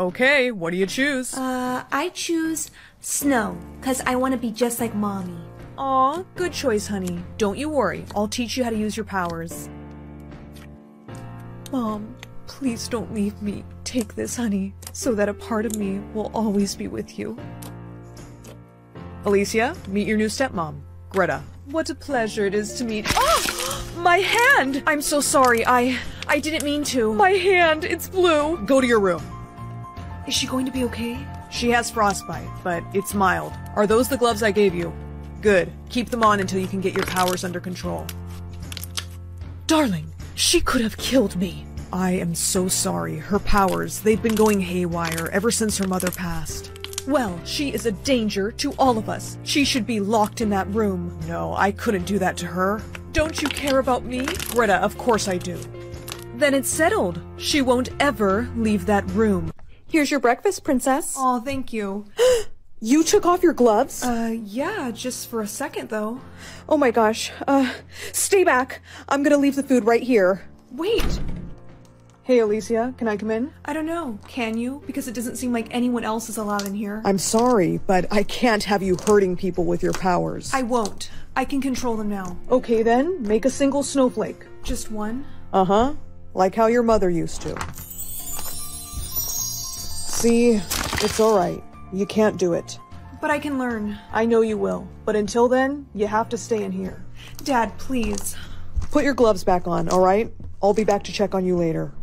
Okay, what do you choose? Uh, I choose snow, cause I want to be just like mommy. Aw, good choice, honey. Don't you worry, I'll teach you how to use your powers. Mom, please don't leave me. Take this, honey, so that a part of me will always be with you. Alicia, meet your new stepmom, Greta. What a pleasure it is to meet. Oh! My hand! I'm so sorry, I. I didn't mean to. My hand, it's blue. Go to your room. Is she going to be okay? She has frostbite, but it's mild. Are those the gloves I gave you? Good. Keep them on until you can get your powers under control. Darling, she could have killed me. I am so sorry. Her powers, they've been going haywire ever since her mother passed. Well, she is a danger to all of us. She should be locked in that room. No, I couldn't do that to her. Don't you care about me? Greta, of course I do. Then it's settled. She won't ever leave that room. Here's your breakfast, princess. Oh, thank you. You took off your gloves? Uh, yeah, just for a second though. oh my gosh. Uh, stay back. I'm gonna leave the food right here. Wait! Hey, Alicia, can I come in? I don't know. Can you? Because it doesn't seem like anyone else is allowed in here. I'm sorry, but I can't have you hurting people with your powers. I won't. I can control them now. Okay then, make a single snowflake. Just one? Uh huh. Like how your mother used to. See, it's alright. You can't do it. But I can learn. I know you will, but until then, you have to stay in here. Dad, please. Put your gloves back on, alright? I'll be back to check on you later.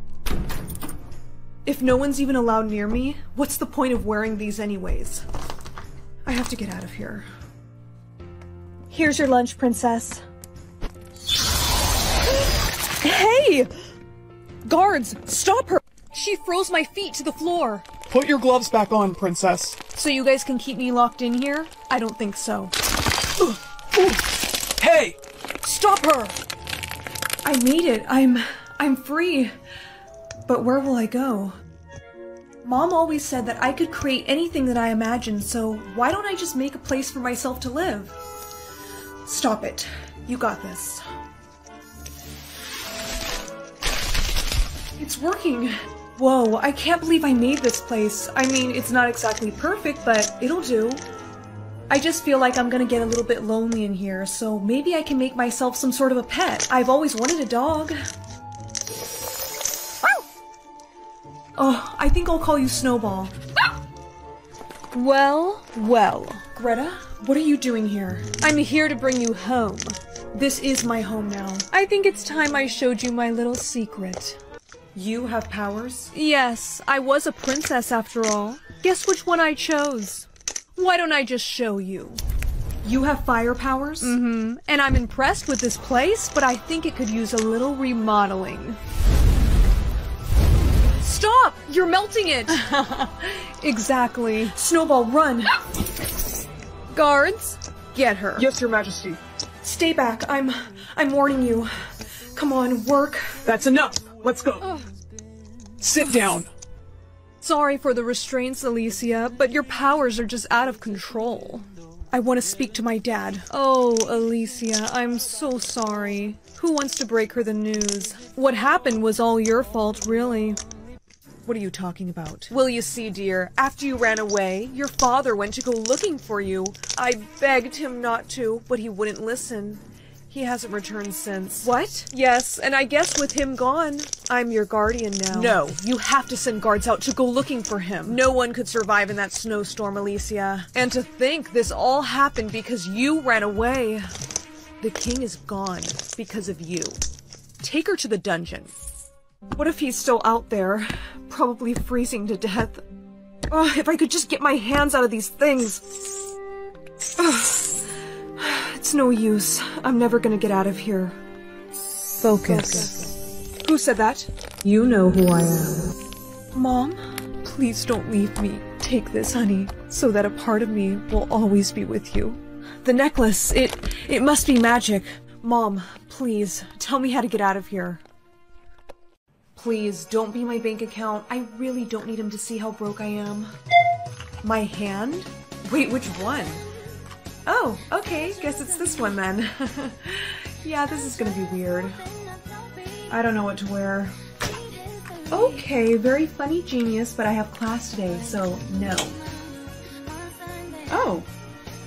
If no one's even allowed near me, what's the point of wearing these anyways? I have to get out of here. Here's your lunch, princess. Hey! Guards, stop her! She froze my feet to the floor. Put your gloves back on, princess. So you guys can keep me locked in here? I don't think so. Hey! Stop her! I made it. I'm I'm free. But where will I go? Mom always said that I could create anything that I imagined, so why don't I just make a place for myself to live? Stop it. You got this. It's working. Whoa, I can't believe I made this place. I mean, it's not exactly perfect, but it'll do. I just feel like I'm gonna get a little bit lonely in here, so maybe I can make myself some sort of a pet. I've always wanted a dog. Oh, I think I'll call you Snowball. Well, well. Greta, what are you doing here? I'm here to bring you home. This is my home now. I think it's time I showed you my little secret. You have powers? Yes, I was a princess after all. Guess which one I chose? Why don't I just show you? You have fire powers? Mm-hmm. And I'm impressed with this place, but I think it could use a little remodeling. Stop! You're melting it! exactly. Snowball, run! Guards, get her. Yes, your majesty. Stay back. I'm I'm warning you. Come on, work. That's enough. Let's go. Sit down. Sorry for the restraints, Alicia, but your powers are just out of control. I want to speak to my dad. Oh, Alicia, I'm so sorry. Who wants to break her the news? What happened was all your fault, really. What are you talking about? Well, you see, dear, after you ran away, your father went to go looking for you. I begged him not to, but he wouldn't listen. He hasn't returned since. What? Yes, and I guess with him gone, I'm your guardian now. No, you have to send guards out to go looking for him. No one could survive in that snowstorm, Alicia. And to think this all happened because you ran away. The king is gone because of you. Take her to the dungeon. What if he's still out there? Probably freezing to death. Oh, if I could just get my hands out of these things. It's no use. I'm never gonna get out of here. Focus. Who said that? You know who I am. Mom, please don't leave me. Take this, honey, so that a part of me will always be with you. The necklace, it it must be magic. Mom, please, tell me how to get out of here. Please, don't be my bank account. I really don't need him to see how broke I am. My hand? Wait, which one? Oh, okay, guess it's this one then. yeah, this is gonna be weird. I don't know what to wear. Okay, very funny genius, but I have class today, so no. Oh,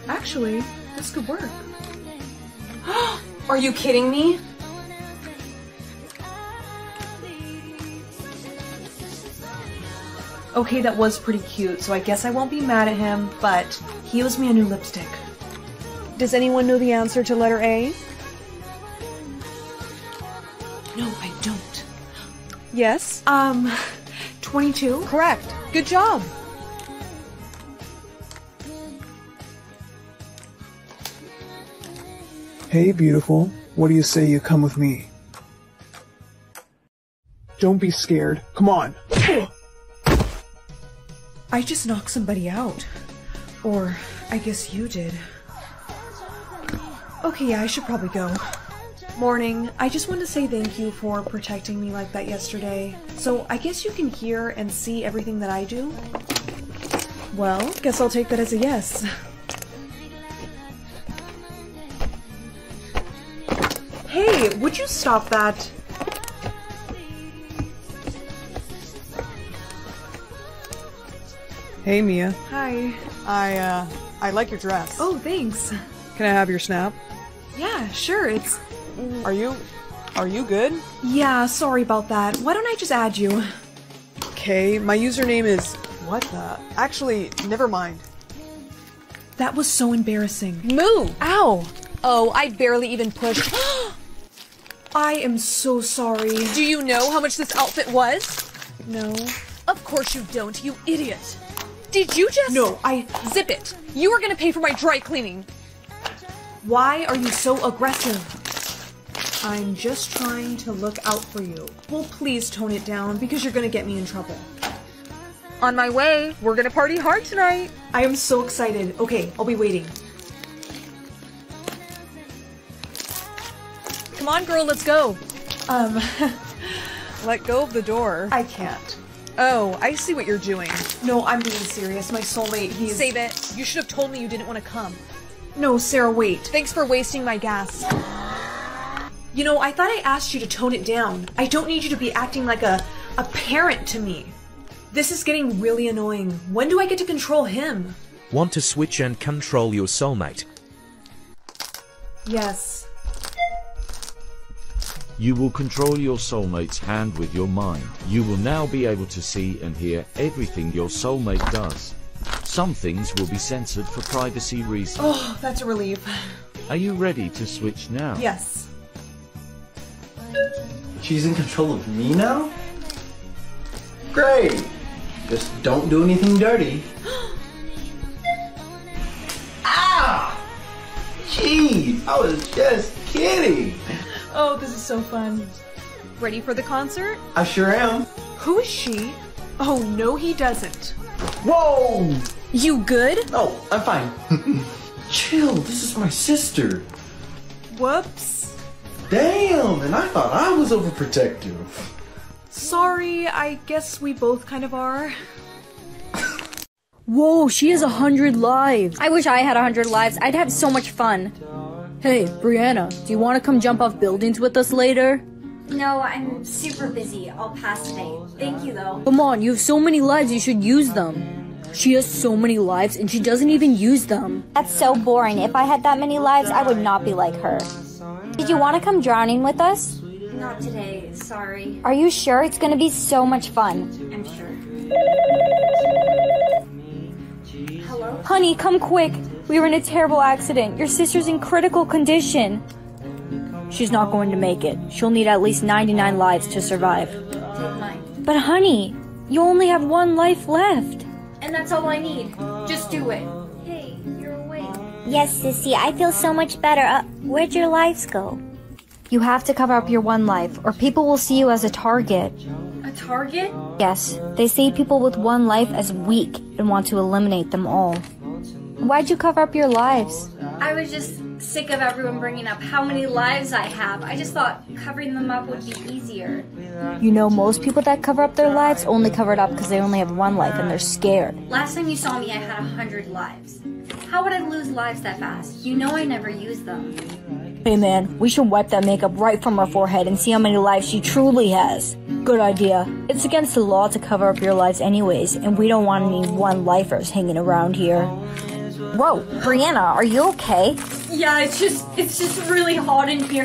actually, this could work. Are you kidding me? Okay, that was pretty cute, so I guess I won't be mad at him, but he owes me a new lipstick. Does anyone know the answer to letter A? No, I don't. Yes. Um, 22? Correct. Good job. Hey, beautiful. What do you say you come with me? Don't be scared. Come on. I just knocked somebody out. Or, I guess you did. Okay, yeah, I should probably go. Morning. I just wanted to say thank you for protecting me like that yesterday. So, I guess you can hear and see everything that I do? Well, guess I'll take that as a yes. Hey, would you stop that? Hey, Mia. Hi. I, uh, I like your dress. Oh, thanks. Can I have your snap? Yeah, sure, it's. Are you, are you good? Yeah, sorry about that. Why don't I just add you? Okay, my username is. What the? Actually, never mind. That was so embarrassing. Move! Ow! Oh, I barely even pushed. I am so sorry. Do you know how much this outfit was? No. Of course you don't, you idiot. Did you just- No, I. Zip it! You are gonna pay for my dry cleaning. Why are you so aggressive? I'm just trying to look out for you. Well, please tone it down because you're gonna get me in trouble. On my way. We're gonna party hard tonight. I am so excited. Okay, I'll be waiting. Come on, girl, let's go. Um, Let go of the door. I can't. Oh, I see what you're doing. No, I'm being serious. My soulmate, he's. Save it. You should have told me you didn't want to come. No, Sarah, wait. Thanks for wasting my gas. You know, I thought I asked you to tone it down. I don't need you to be acting like a, a parent to me. This is getting really annoying. When do I get to control him? Want to switch and control your soulmate? Yes. You will control your soulmate's hand with your mind. You will now be able to see and hear everything your soulmate does. Some things will be censored for privacy reasons. Oh, that's a relief. Are you ready to switch now? Yes. She's in control of me now? Great! Just don't do anything dirty. ah! Gee, I was just kidding. Oh, this is so fun. Ready for the concert? I sure am. Who is she? Oh, no, he doesn't. Whoa! You good? Oh, I'm fine. Chill, this is my sister. Whoops. Damn, and I thought I was overprotective. Sorry, I guess we both kind of are. Whoa, she has a hundred lives. I wish I had a hundred lives. I'd have so much fun. Hey, Brianna, do you want to come jump off buildings with us later? No, I'm super busy. I'll pass today. Thank you, though. Come on, you have so many lives, you should use them. She has so many lives and she doesn't even use them. That's so boring. If I had that many lives, I would not be like her. Did you want to come drowning with us? Not today, sorry. Are you sure? It's gonna be so much fun. I'm sure. Hello? Honey, come quick. We were in a terrible accident. Your sister's in critical condition. She's not going to make it. She'll need at least 99 lives to survive. Take mine. But honey, you only have one life left. And that's all I need. Just do it. Hey, you're awake. Yes, Sissy, I feel so much better. Uh, where'd your lives go? You have to cover up your one life, or people will see you as a target. A target? Yes, they see people with one life as weak and want to eliminate them all. Why'd you cover up your lives? I was just sick of everyone bringing up how many lives I have. I just thought covering them up would be easier. You know, most people that cover up their lives only cover it up because they only have one life and they're scared. Last time you saw me, I had a hundred lives. How would I lose lives that fast? You know I never use them. Hey man, we should wipe that makeup right from her forehead and see how many lives she truly has. Good idea. It's against the law to cover up your lives anyways, and we don't want any one-lifers hanging around here. Whoa, Brianna, are you okay? Yeah, it's just, it's just really hot in here.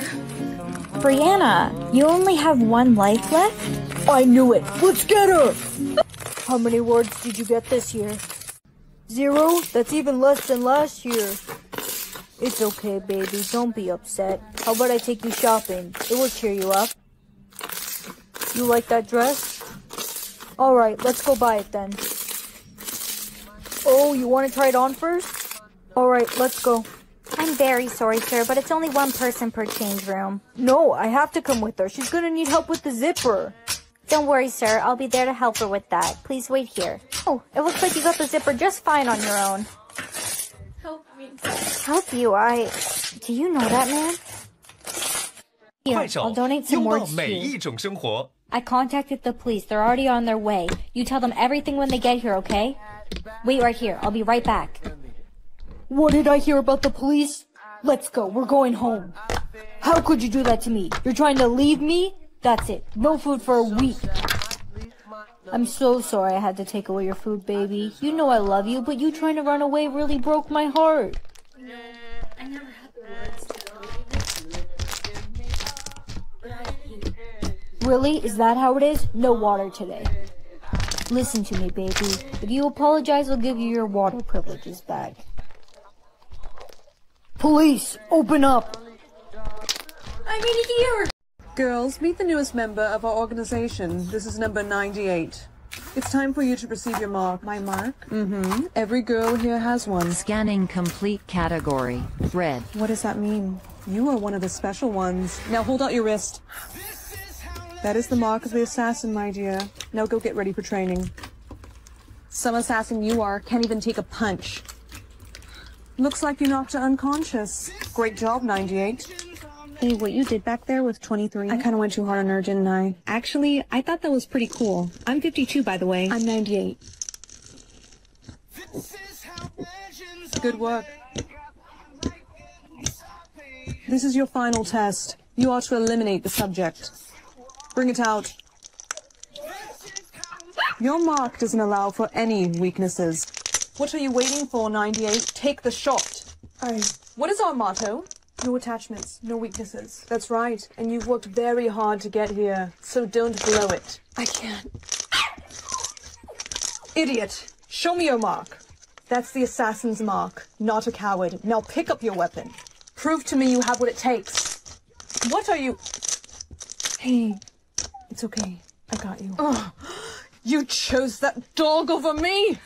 Brianna, you only have one life left? I knew it. Let's get her! How many words did you get this year? Zero? That's even less than last year. It's okay, baby. Don't be upset. How about I take you shopping? It will cheer you up. You like that dress? Alright, let's go buy it then. Oh, you want to try it on first? Alright, let's go. I'm very sorry, sir, but it's only one person per change room. No, I have to come with her. She's gonna need help with the zipper. Don't worry, sir. I'll be there to help her with that. Please wait here. Oh, it looks like you got the zipper just fine on your own. Help me. Help you? I... Do you know that man? Here, I'll donate some words to you. I contacted the police. They're already on their way. You tell them everything when they get here, okay? Wait right here. I'll be right back. What did I hear about the police? Let's go. We're going home. How could you do that to me? You're trying to leave me? That's it. No food for a week. I'm so sorry I had to take away your food, baby. You know I love you, but you trying to run away really broke my heart. Really? Is that how it is? No water today. Listen to me, baby. If you apologize, I'll give you your water privileges back. Police, open up! I'm in here! Girls, meet the newest member of our organization. This is number 98. It's time for you to receive your mark. My mark? Mm-hmm. Every girl here has one. Scanning complete category. Red. What does that mean? You are one of the special ones. Now hold out your wrist. That is the mark of the assassin, my dear. Now go get ready for training. Some assassin you are can't even take a punch. Looks like you knocked her unconscious. Great job, 98. Hey, what you did back there with 23? I kind of went too hard on her, didn't I? Actually, I thought that was pretty cool. I'm 52, by the way. I'm 98. Good work. This is your final test. You are to eliminate the subject. Bring it out. Your mark doesn't allow for any weaknesses. What are you waiting for, 98? Take the shot. Aye. What is our motto? No attachments, no weaknesses. That's right, and you've worked very hard to get here, so don't blow it. I can't. Idiot! Show me your mark. That's the assassin's mark, not a coward. Now pick up your weapon. Prove to me you have what it takes. What are you... Hey, it's okay. I got you. Oh, you chose that dog over me!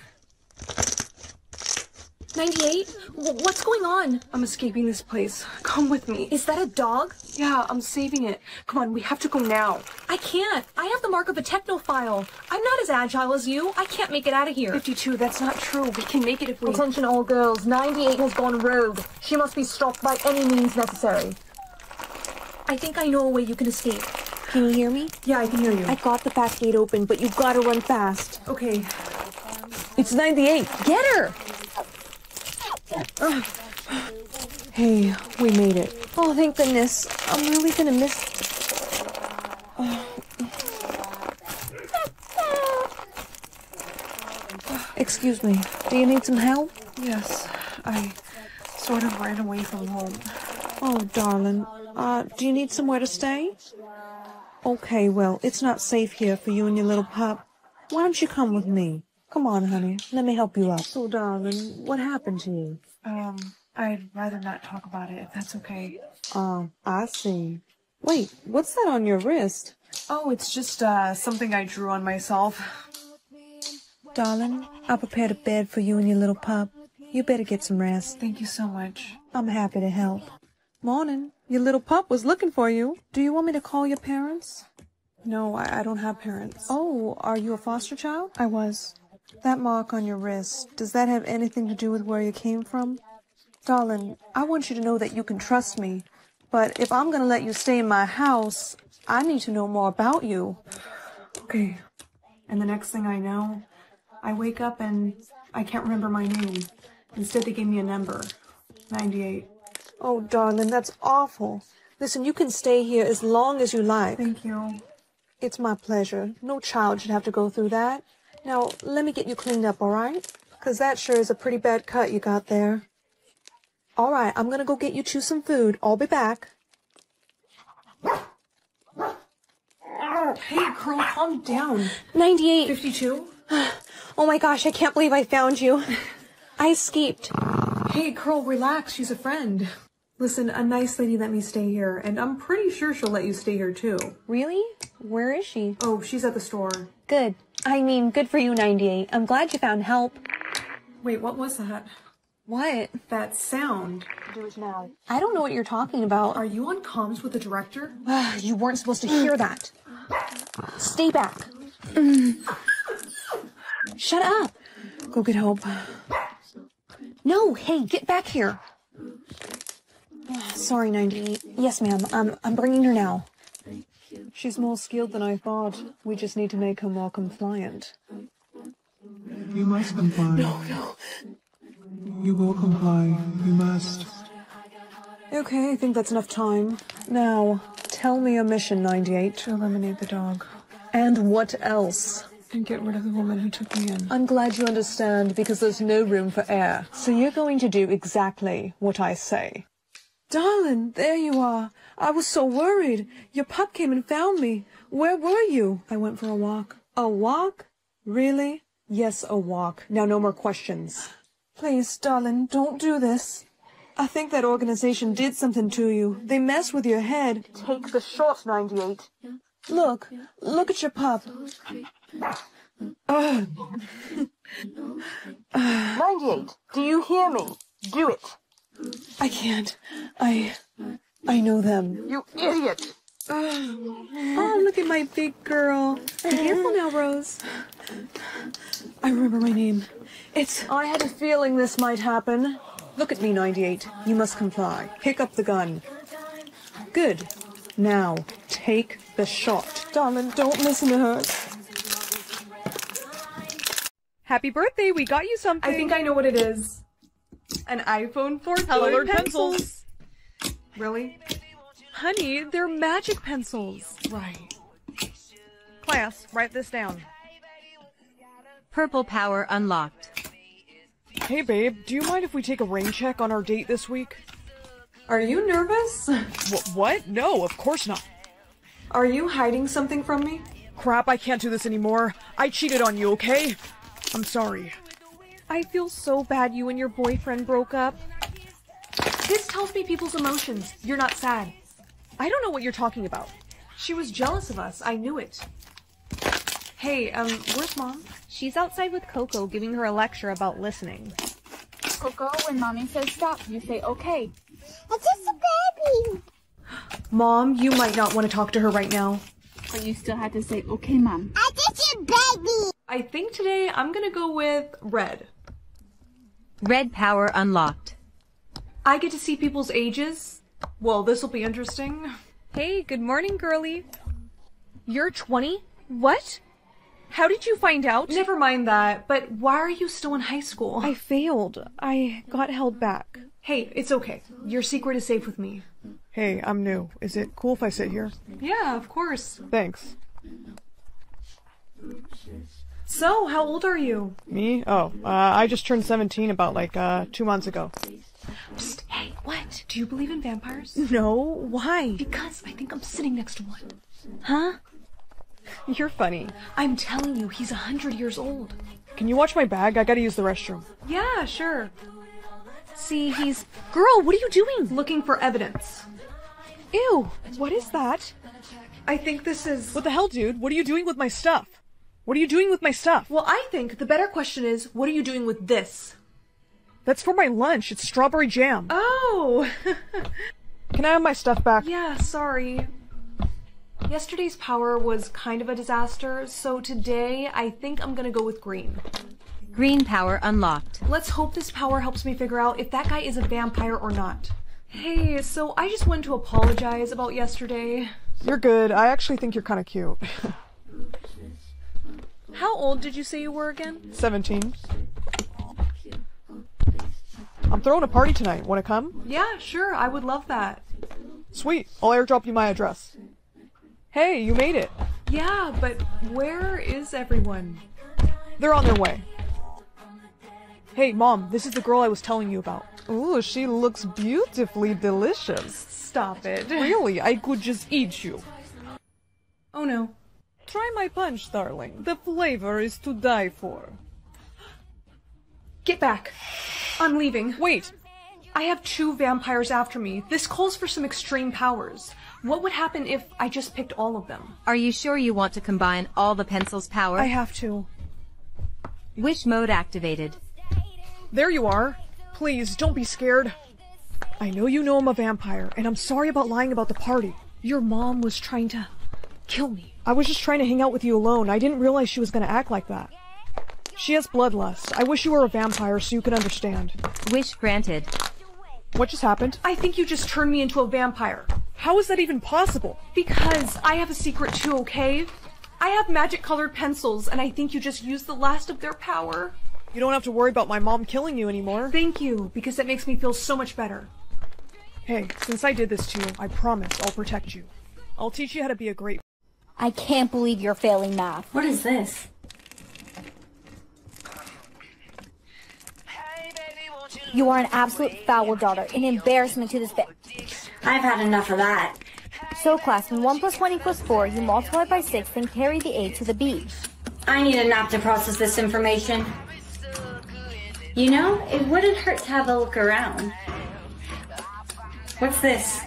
98? What's going on? I'm escaping this place. Come with me. Is that a dog? Yeah, I'm saving it. Come on, we have to go now. I can't. I have the mark of a technophile. I'm not as agile as you. I can't make it out of here. 52, that's not true. We can make it if we... Attention all girls. 98 has gone rogue. She must be stopped by any means necessary. I think I know a way you can escape. Can you hear me? Yeah, I can hear you. I got the back gate open, but you've gotta run fast. Okay. It's 98. Get her! Hey, we made it. Oh, thank goodness. I'm really gonna miss... Oh. Excuse me. Do you need some help? Yes. I sort of ran away from home. Oh, darling. Uh, do you need somewhere to stay? Okay, well, it's not safe here for you and your little pup. Why don't you come with me? Come on, honey. Let me help you up. So, darling, what happened to you? Um, I'd rather not talk about it, if that's okay. Oh, I see. Wait, what's that on your wrist? Oh, it's just, uh, something I drew on myself. Darling, I prepared a bed for you and your little pup. You better get some rest. Thank you so much. I'm happy to help. Morning. Your little pup was looking for you. Do you want me to call your parents? No, I, I don't have parents. Oh, are you a foster child? I was. That mark on your wrist, does that have anything to do with where you came from? Darling, I want you to know that you can trust me. But if I'm going to let you stay in my house, I need to know more about you. Okay. And the next thing I know, I wake up and I can't remember my name. Instead, they gave me a number. 98. Oh, darling, that's awful. Listen, you can stay here as long as you like. Thank you. It's my pleasure. No child should have to go through that. Now, let me get you cleaned up, all right? Because that sure is a pretty bad cut you got there. All right, I'm going to go get you two some food. I'll be back. Hey, girl, calm down. 98. 52? Oh my gosh, I can't believe I found you. I escaped. Hey, Curl, relax. She's a friend. Listen, a nice lady let me stay here, and I'm pretty sure she'll let you stay here too. Really? Where is she? Oh, she's at the store. Good. I mean, good for you, 98. I'm glad you found help. Wait, what was that? What? That sound. Do it now. I don't know what you're talking about. Are you on comms with the director? you weren't supposed to hear that. Stay back. Mm. Shut up. Go get help. No, hey, get back here. Sorry, 98. Yes, ma'am. Um, I'm bringing her now. She's more skilled than I thought. We just need to make her more compliant. You must comply. No, no. You will comply. You must. Okay, I think that's enough time. Now, tell me a mission, 98. To eliminate the dog. And what else? And get rid of the woman who took me in. I'm glad you understand because there's no room for error. So you're going to do exactly what I say. Darling, there you are. I was so worried. Your pup came and found me. Where were you? I went for a walk. A walk? Really? Yes, a walk. Now no more questions. Please, darling, don't do this. I think that organization did something to you. They messed with your head. Take the shot, 98. Look, look at your pup. Uh. 98, do you hear me? Do it. I can't. I... I know them. You idiot! Oh, look at my big girl. Be careful now, Rose. I remember my name. It's... I had a feeling this might happen. Look at me, 98. You must comply. Pick up the gun. Good. Now, take the shot. Darling, don't listen to her. Happy birthday, we got you something. I think I know what it is. An iPhone 4 colored pencils. Really? Honey, they're magic pencils. Right. Class, write this down. Purple power unlocked. Hey babe, do you mind if we take a rain check on our date this week? Are you nervous? Wh- what? No, of course not. Are you hiding something from me? Crap, I can't do this anymore. I cheated on you, okay? I'm sorry. I feel so bad you and your boyfriend broke up. This tells me people's emotions. You're not sad. I don't know what you're talking about. She was jealous of us. I knew it. Hey, um, where's mom? She's outside with Coco giving her a lecture about listening. Coco, when mommy says stop, you say okay. It's just a baby. Mom, you might not want to talk to her right now. But you still have to say okay, mom. I just a baby. I think today I'm gonna go with red. Red power unlocked. I get to see people's ages. Well, this will be interesting. Hey, good morning, girlie. You're 20? What? How did you find out? Never mind that, but why are you still in high school? I failed. I got held back. Hey, it's okay. Your secret is safe with me. Hey, I'm new. Is it cool if I sit here? Yeah, of course. Thanks. So, how old are you? Me? Oh, uh, I just turned 17 about like uh, two months ago. Psst, hey, what? Do you believe in vampires? No, why? Because I think I'm sitting next to one. Huh? You're funny. I'm telling you, he's a hundred years old. Can you watch my bag? I gotta use the restroom. Yeah, sure. See, he's. Girl, what are you doing? Looking for evidence. Ew, what is that? I think this is. What the hell, dude? What are you doing with my stuff? What are you doing with my stuff? Well, I think the better question is, what are you doing with this? That's for my lunch. It's strawberry jam. Oh! Can I have my stuff back? Yeah, sorry. Yesterday's power was kind of a disaster, so today I think I'm gonna go with green. Green power unlocked. Let's hope this power helps me figure out if that guy is a vampire or not. Hey, so I just wanted to apologize about yesterday. You're good. I actually think you're kind of cute. How old did you say you were again? 17. I'm throwing a party tonight. Wanna come? Yeah, sure, I would love that. Sweet. I'll airdrop you my address. Hey, you made it. Yeah, but where is everyone? They're on their way. Hey, Mom, this is the girl I was telling you about. Ooh, she looks beautifully delicious. Stop it. Really, I could just eat you. Oh no. Try my punch, darling. The flavor is to die for. Get back. I'm leaving. Wait. I have two vampires after me. This calls for some extreme powers. What would happen if I just picked all of them? Are you sure you want to combine all the pencil's power? I have to. Wish mode activated. There you are. Please, don't be scared. I know you know I'm a vampire, and I'm sorry about lying about the party. Your mom was trying to kill me. I was just trying to hang out with you alone. I didn't realize she was gonna act like that. She has bloodlust. I wish you were a vampire so you could understand. Wish granted. What just happened? I think you just turned me into a vampire. How is that even possible? Because I have a secret too, okay? I have magic colored pencils, and I think you just used the last of their power. You don't have to worry about my mom killing you anymore. Thank you, because that makes me feel so much better. Hey, since I did this to you, I promise I'll protect you. I'll teach you how to be a great. I can't believe you're failing math. What is this? You are an absolute foul daughter, an embarrassment to this family. I've had enough of that. So, class, when 1 plus 20 plus 4, you multiply by 6, then carry the A to the B. I need a nap to process this information. You know, it wouldn't hurt to have a look around. What's this?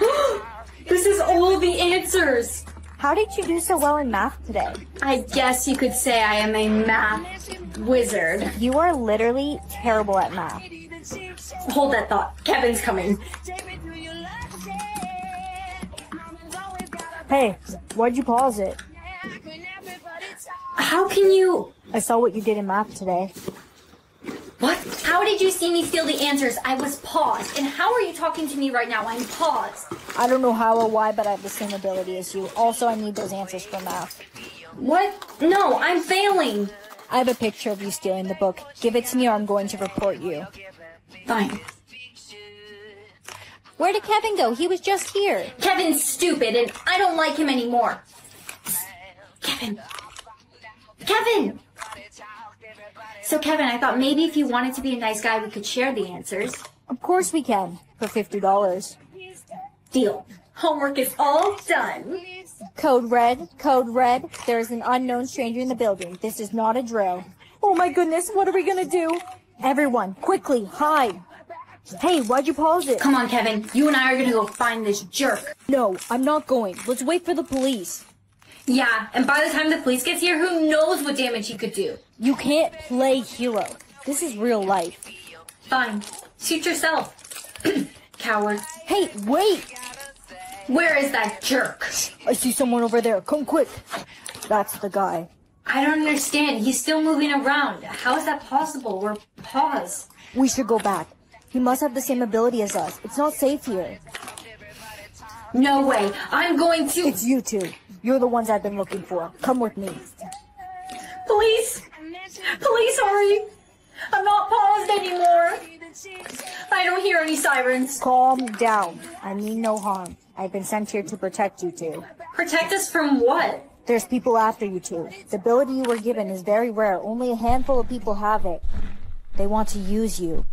this is all the answers! How did you do so well in math today? I guess you could say I am a math wizard. You are literally terrible at math. Hold that thought. Kevin's coming. Hey, why'd you pause it? How can you... I saw what you did in math today. What? How did you see me steal the answers? I was paused. And how are you talking to me right now? I'm paused. I don't know how or why, but I have the same ability as you. Also, I need those answers for math. What? No, I'm failing. I have a picture of you stealing the book. Give it to me or I'm going to report you. Fine. Where did Kevin go? He was just here. Kevin's stupid and I don't like him anymore. Kevin. Kevin! So, Kevin, I thought maybe if you wanted to be a nice guy, we could share the answers. Of course we can. For $50. Deal. Homework is all done. Code red, code red. There is an unknown stranger in the building. This is not a drill. Oh my goodness, what are we gonna do? Everyone, quickly, hide. Hey, why'd you pause it? Come on, Kevin. You and I are gonna go find this jerk. No, I'm not going. Let's wait for the police. Yeah, and by the time the police gets here, who knows what damage he could do? You can't play hero. This is real life. Fine. Shoot yourself. Coward. Hey, wait! Where is that jerk? I see someone over there. Come quick. That's the guy. I don't understand. He's still moving around. How is that possible? We're paused. We should go back. He must have the same ability as us. It's not safe here. No way. I'm going to. It's you two. You're the ones I've been looking for. Come with me. Police! Police, hurry! I'm not paused anymore. I don't hear any sirens. Calm down. I mean no harm. I've been sent here to protect you two. Protect us from what? There's people after you two. The ability you were given is very rare. Only a handful of people have it. They want to use you.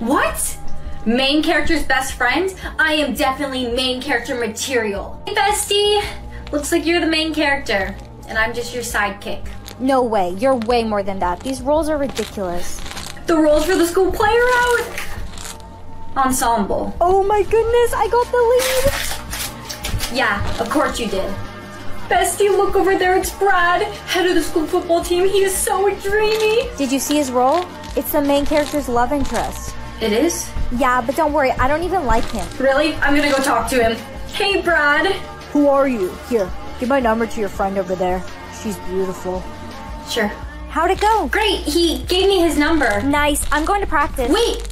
What? Main character's best friend? I am definitely main character material. Hey, bestie! Looks like you're the main character, and I'm just your sidekick. No way. You're way more than that. These roles are ridiculous. The roles for the school play are out! Ensemble. Oh my goodness, I got the lead! Yeah, of course you did. Bestie, look over there, it's Brad, head of the school football team. He is so dreamy. Did you see his role? It's the main character's love interest. It is? Yeah, but don't worry, I don't even like him. Really? I'm gonna go talk to him. Hey, Brad. Who are you? Here, give my number to your friend over there. She's beautiful. Sure. How'd it go? Great, he gave me his number. Nice, I'm going to practice. Wait!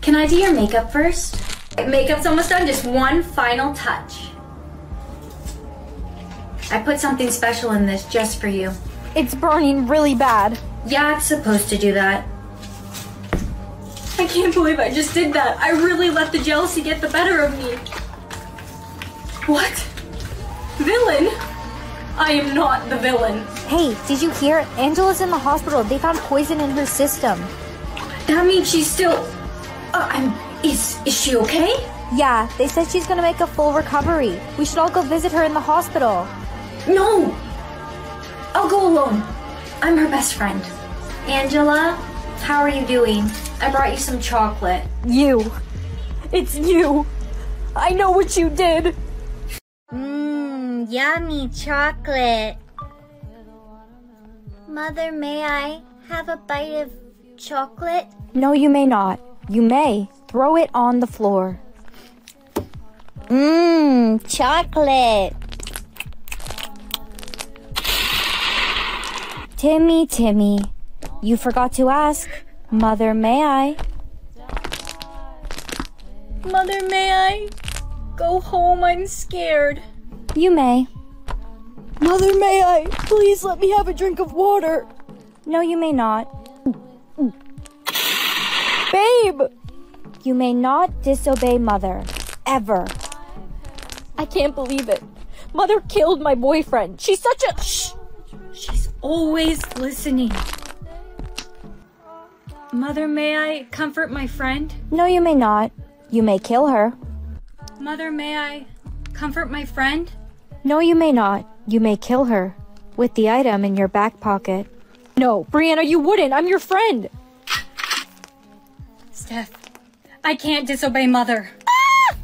Can I do your makeup first? Makeup's almost done, just one final touch. I put something special in this just for you. It's burning really bad. Yeah, it's supposed to do that. I can't believe I just did that. I really let the jealousy get the better of me. What? Villain? I am not the villain. Hey, did you hear? Angela's in the hospital. They found poison in her system. That means she's still. Uh, I'm. Is is she okay? Yeah, they said she's gonna make a full recovery. We should all go visit her in the hospital. No! I'll go alone. I'm her best friend. Angela, how are you doing? I brought you some chocolate. You. It's you. I know what you did. Mmm, yummy chocolate. Mother, may I have a bite of chocolate? No, you may not. You may. Throw it on the floor. Mmm, chocolate. Timmy, Timmy, you forgot to ask. Mother, may I? Mother, may I? Go home, I'm scared. You may. Mother, may I? Please let me have a drink of water. No, you may not. Babe! You may not disobey Mother. Ever. I can't believe it. Mother killed my boyfriend. She's such a. Shh! She's always listening. Mother, may I comfort my friend? No, you may not. You may kill her. Mother, may I comfort my friend? No, you may not. You may kill her. With the item in your back pocket. No, Brianna, you wouldn't. I'm your friend. Steph, I can't disobey Mother. Ah!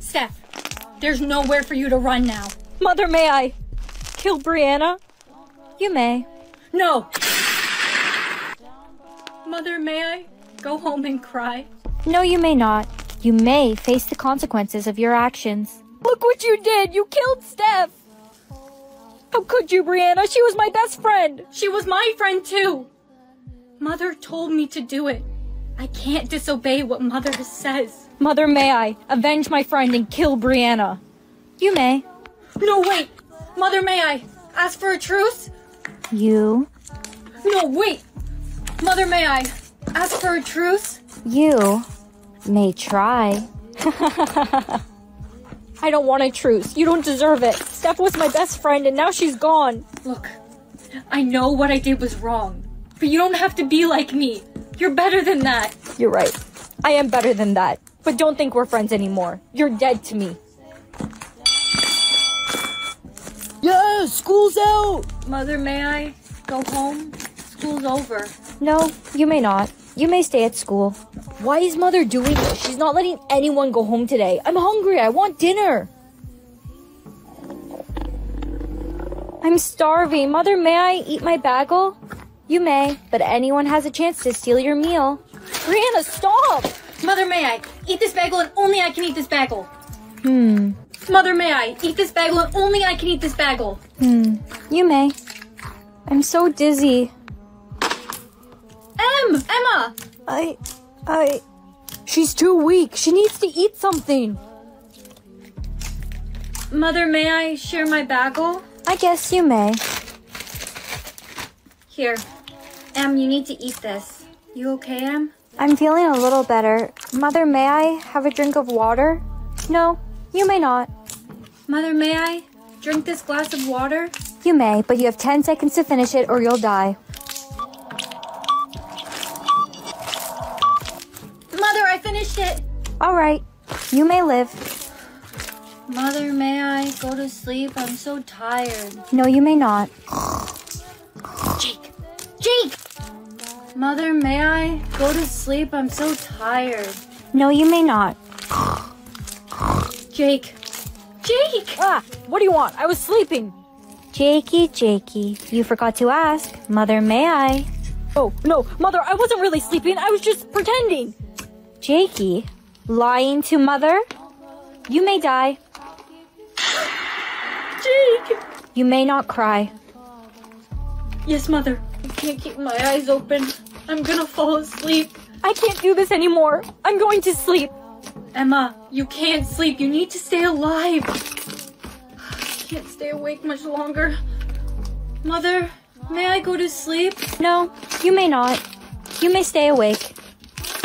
Steph, there's nowhere for you to run now. Mother, may I kill Brianna? You may. No! Mother, may I go home and cry? No, you may not. You may face the consequences of your actions. Look what you did! You killed Steph! How could you, Brianna? She was my best friend! She was my friend too! Mother told me to do it. I can't disobey what Mother says. Mother, may I avenge my friend and kill Brianna? You may. No, wait! Mother, may I ask for a truce? You. No, wait! Mother, may I ask for a truce? You may try. I don't want a truce. You don't deserve it. Steph was my best friend and now she's gone. Look, I know what I did was wrong, but you don't have to be like me. You're better than that. You're right. I am better than that. But don't think we're friends anymore. You're dead to me. Yeah, school's out. Mother, may I go home? School's over. No, you may not. You may stay at school. Why is mother doing this? She's not letting anyone go home today. I'm hungry. I want dinner. I'm starving. Mother, may I eat my bagel? You may, but anyone has a chance to steal your meal. Brianna, stop! Mother, may I eat this bagel and only I can eat this bagel? Hmm. Mother, may I eat this bagel and only I can eat this bagel? Hmm. You may. I'm so dizzy. Em! Emma! I. I. She's too weak. She needs to eat something. Mother, may I share my bagel? I guess you may. Here. Em, you need to eat this. You okay, Em? I'm feeling a little better. Mother, may I have a drink of water? No, you may not. Mother, may I drink this glass of water? You may, but you have 10 seconds to finish it or you'll die. Finished it! Alright, you may live. Mother, may I go to sleep? I'm so tired. No, you may not. Jake! Jake! Mother, may I go to sleep? I'm so tired. No, you may not. Jake! Jake! Ah, what do you want? I was sleeping. Jakey, Jakey, you forgot to ask. Mother, may I? Oh, no, Mother, I wasn't really sleeping. I was just pretending. Jakey, lying to Mother? You may die. Jake! You may not cry. Yes, Mother. I can't keep my eyes open. I'm gonna fall asleep. I can't do this anymore. I'm going to sleep. Emma, you can't sleep. You need to stay alive. I can't stay awake much longer. Mother, may I go to sleep? No, you may not. You may stay awake.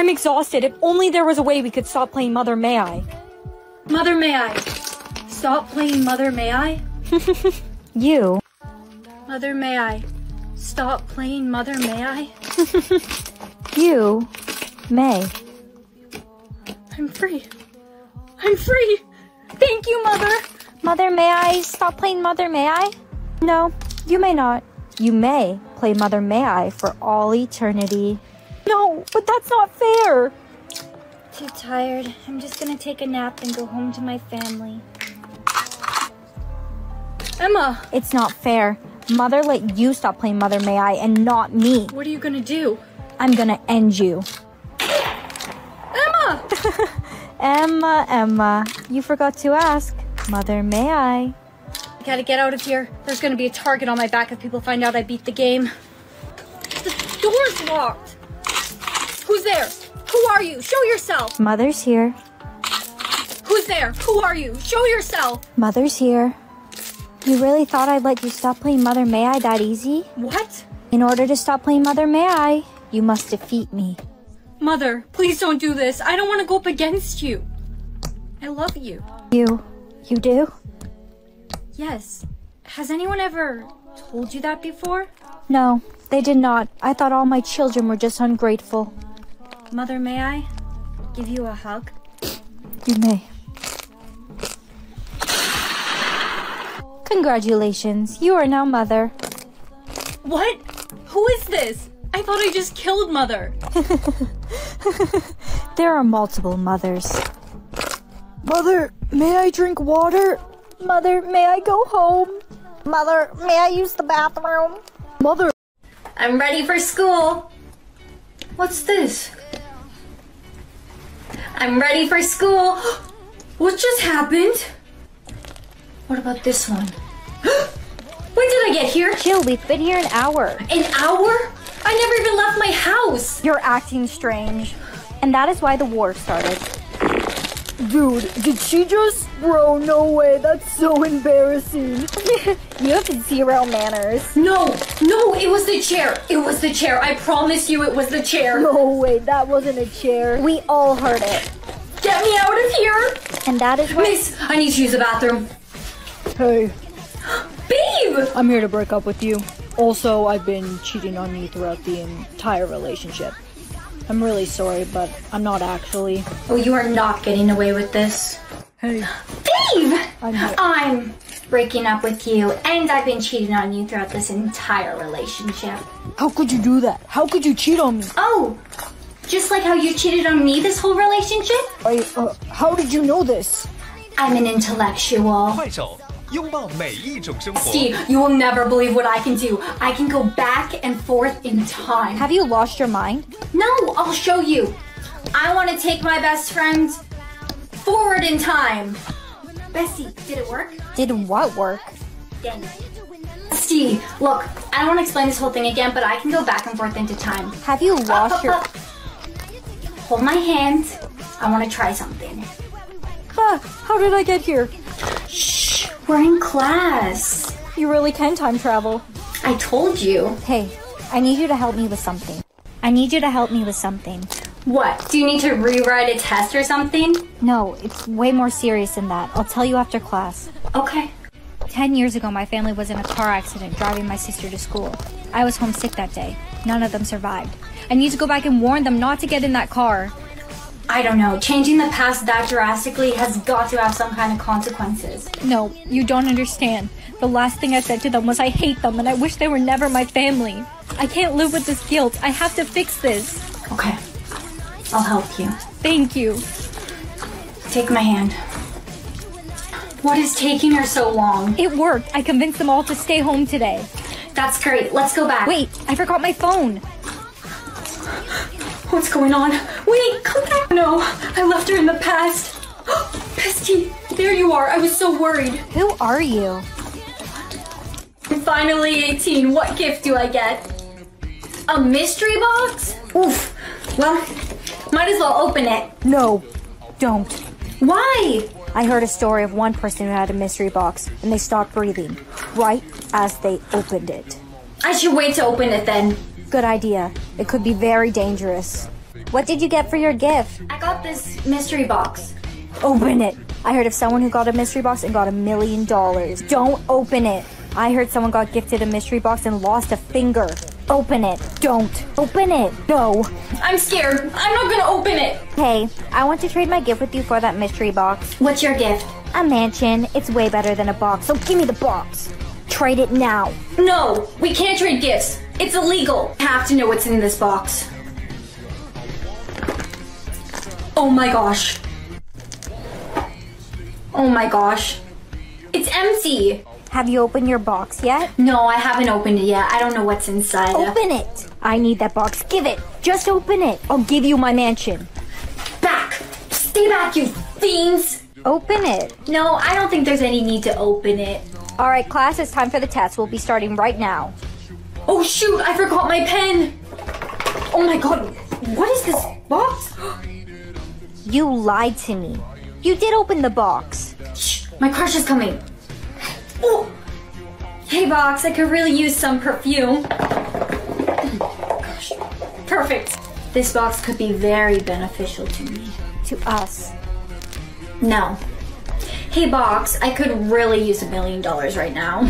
I'm exhausted. If only there was a way we could stop playing Mother May I. Mother, may I? Stop playing Mother, may I? You. Mother, may I? Stop playing Mother, may I? You. May. I'm free. I'm free! Thank you, Mother! Mother, may I stop playing Mother May I? No, you may not. You may play Mother May I for all eternity. No, but that's not fair! Too tired. I'm just gonna take a nap and go home to my family. Emma! It's not fair. Mother let you stop playing Mother May I and not me. What are you gonna do? I'm gonna end you. Emma! Emma, Emma, you forgot to ask. Mother May I? I gotta get out of here. There's gonna be a target on my back if people find out I beat the game. The door's locked! Who's there? Who are you? Show yourself! Mother's here. Who's there? Who are you? Show yourself! Mother's here. You really thought I'd let you stop playing Mother May I that easy? What? In order to stop playing Mother May I, you must defeat me. Mother, please don't do this. I don't want to go up against you. I love you. You. You do? Yes. Has anyone ever told you that before? No, they did not. I thought all my children were just ungrateful. Mother, may I give you a hug? You may. Congratulations, you are now mother. What? Who is this? I thought I just killed Mother. There are multiple mothers. Mother, may I drink water? Mother, may I go home? Mother, may I use the bathroom? Mother, I'm ready for school. What's this? I'm ready for school. What just happened? What about this one? when did I get here? Jill, we've been here an hour. An hour? I never even left my house. You're acting strange. And that is why the war started. Dude, did she just? Bro, no way. That's so embarrassing. You have zero manners. No, no, it was the chair. It was the chair. I promise you it was the chair. No way, that wasn't a chair. We all heard it. Get me out of here. And that is why. Miss, I need to use the bathroom. Hey, Babe! I'm here to break up with you. Also, I've been cheating on you throughout the entire relationship. I'm really sorry, but I'm not actually. Oh, you are not getting away with this. Hey, Babe! I'm. I'm breaking up with you, and I've been cheating on you throughout this entire relationship. How could you do that? How could you cheat on me? Oh, just like how you cheated on me this whole relationship? I, uh, how did you know this? I'm an intellectual. 快手，拥抱每一种生活。 Steve, you will never believe what I can do. I can go back and forth in time. Have you lost your mind? No, I'll show you. I want to take my best friend forward in time. Bessie, did it work? Did what work? Dang it. Steve, look, I don't want to explain this whole thing again, but I can go back and forth into time. Have you lost your. Hold my hand. I want to try something. Ah, how did I get here? We're in class. You really can time travel. I told you. Hey, I need you to help me with something. I need you to help me with something. What? Do you need to rewrite a test or something? No, it's way more serious than that. I'll tell you after class. Okay. Ten years ago, my family was in a car accident driving my sister to school. I was homesick that day. None of them survived. I need to go back and warn them not to get in that car. I don't know. Changing the past that drastically has got to have some kind of consequences. No, you don't understand. The last thing I said to them was I hate them and I wish they were never my family. I can't live with this guilt. I have to fix this. Okay. I'll help you. Thank you. Take my hand. What is taking her so long? It worked. I convinced them all to stay home today. That's great. Let's go back. Wait, I forgot my phone. What's going on? Wait, come back. No, I left her in the past. Bestie, there you are. I was so worried. Who are you? I'm finally 18. What gift do I get? A mystery box? Oof. Well, might as well open it. No, don't. Why? I heard a story of one person who had a mystery box and they stopped breathing right as they opened it. I should wait to open it then. Good idea. It could be very dangerous. What did you get for your gift? I got this mystery box. Open it. I heard of someone who got a mystery box and got a million dollars. Don't open it. I heard someone got gifted a mystery box and lost a finger. Open it. Don't. Open it. No. I'm scared. I'm not gonna open it. Hey, I want to trade my gift with you for that mystery box. What's your gift? A mansion. It's way better than a box, so give me the box. Trade it now. No, we can't trade gifts. It's illegal. I have to know what's in this box. Oh my gosh. Oh my gosh. It's empty. Have you opened your box yet? No, I haven't opened it yet. I don't know what's inside. Open it. I need that box. Give it. Just open it. I'll give you my mansion. Back. Stay back, you fiends. Open it. No, I don't think there's any need to open it. All right, class, it's time for the test. We'll be starting right now. Oh shoot, I forgot my pen. Oh my god, what is this box? You lied to me. You did open the box. Shh, my crush is coming. Oh. Hey box, I could really use some perfume. Gosh, perfect. This box could be very beneficial to me. To us. No. Hey box, I could really use a million dollars right now.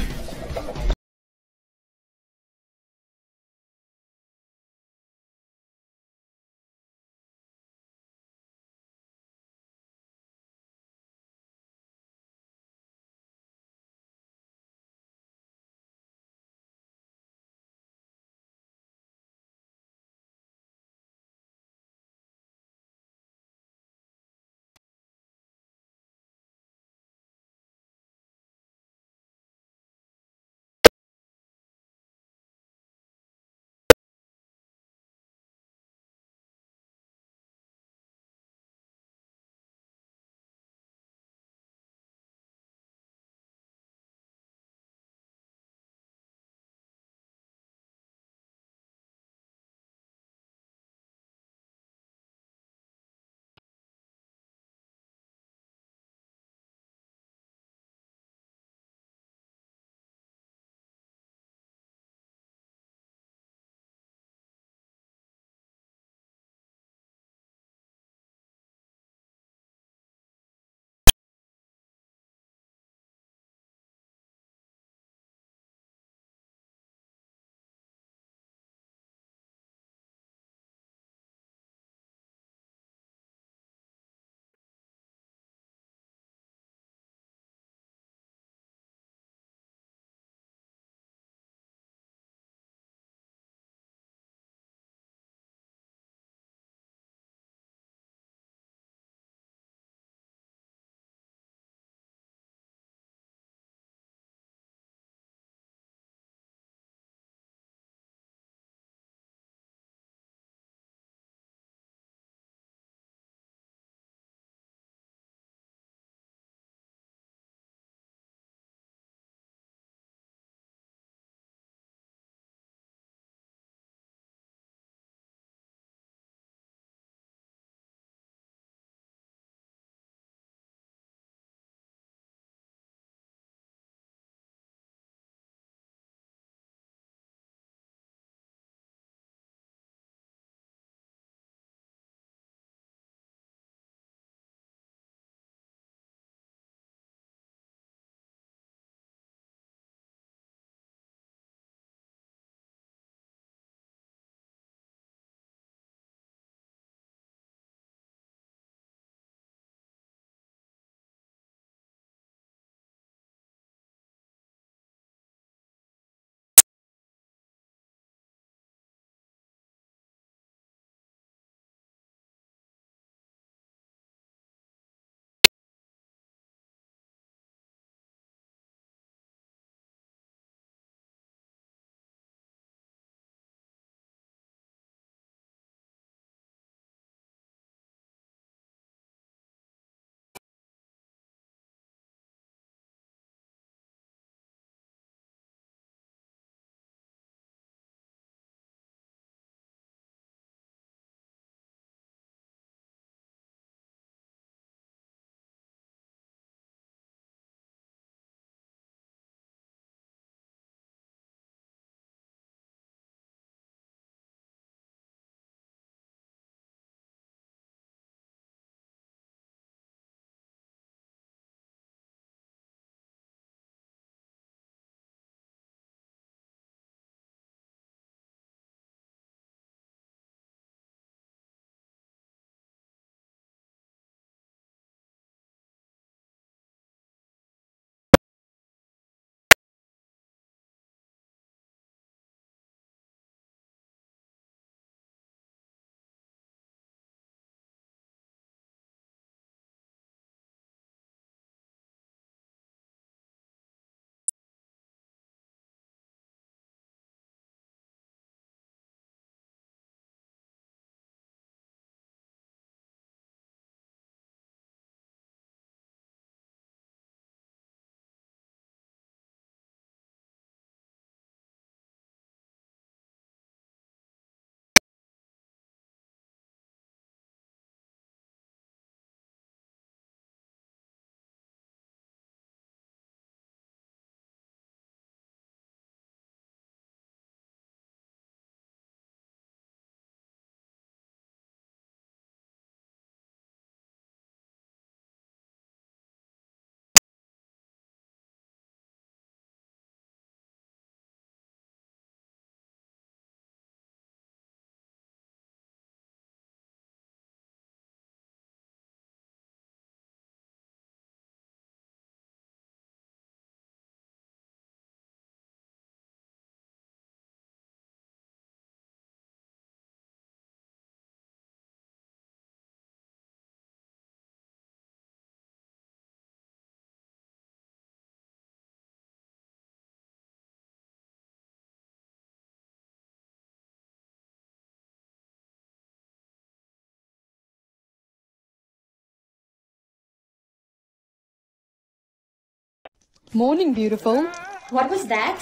Morning, beautiful. What was that?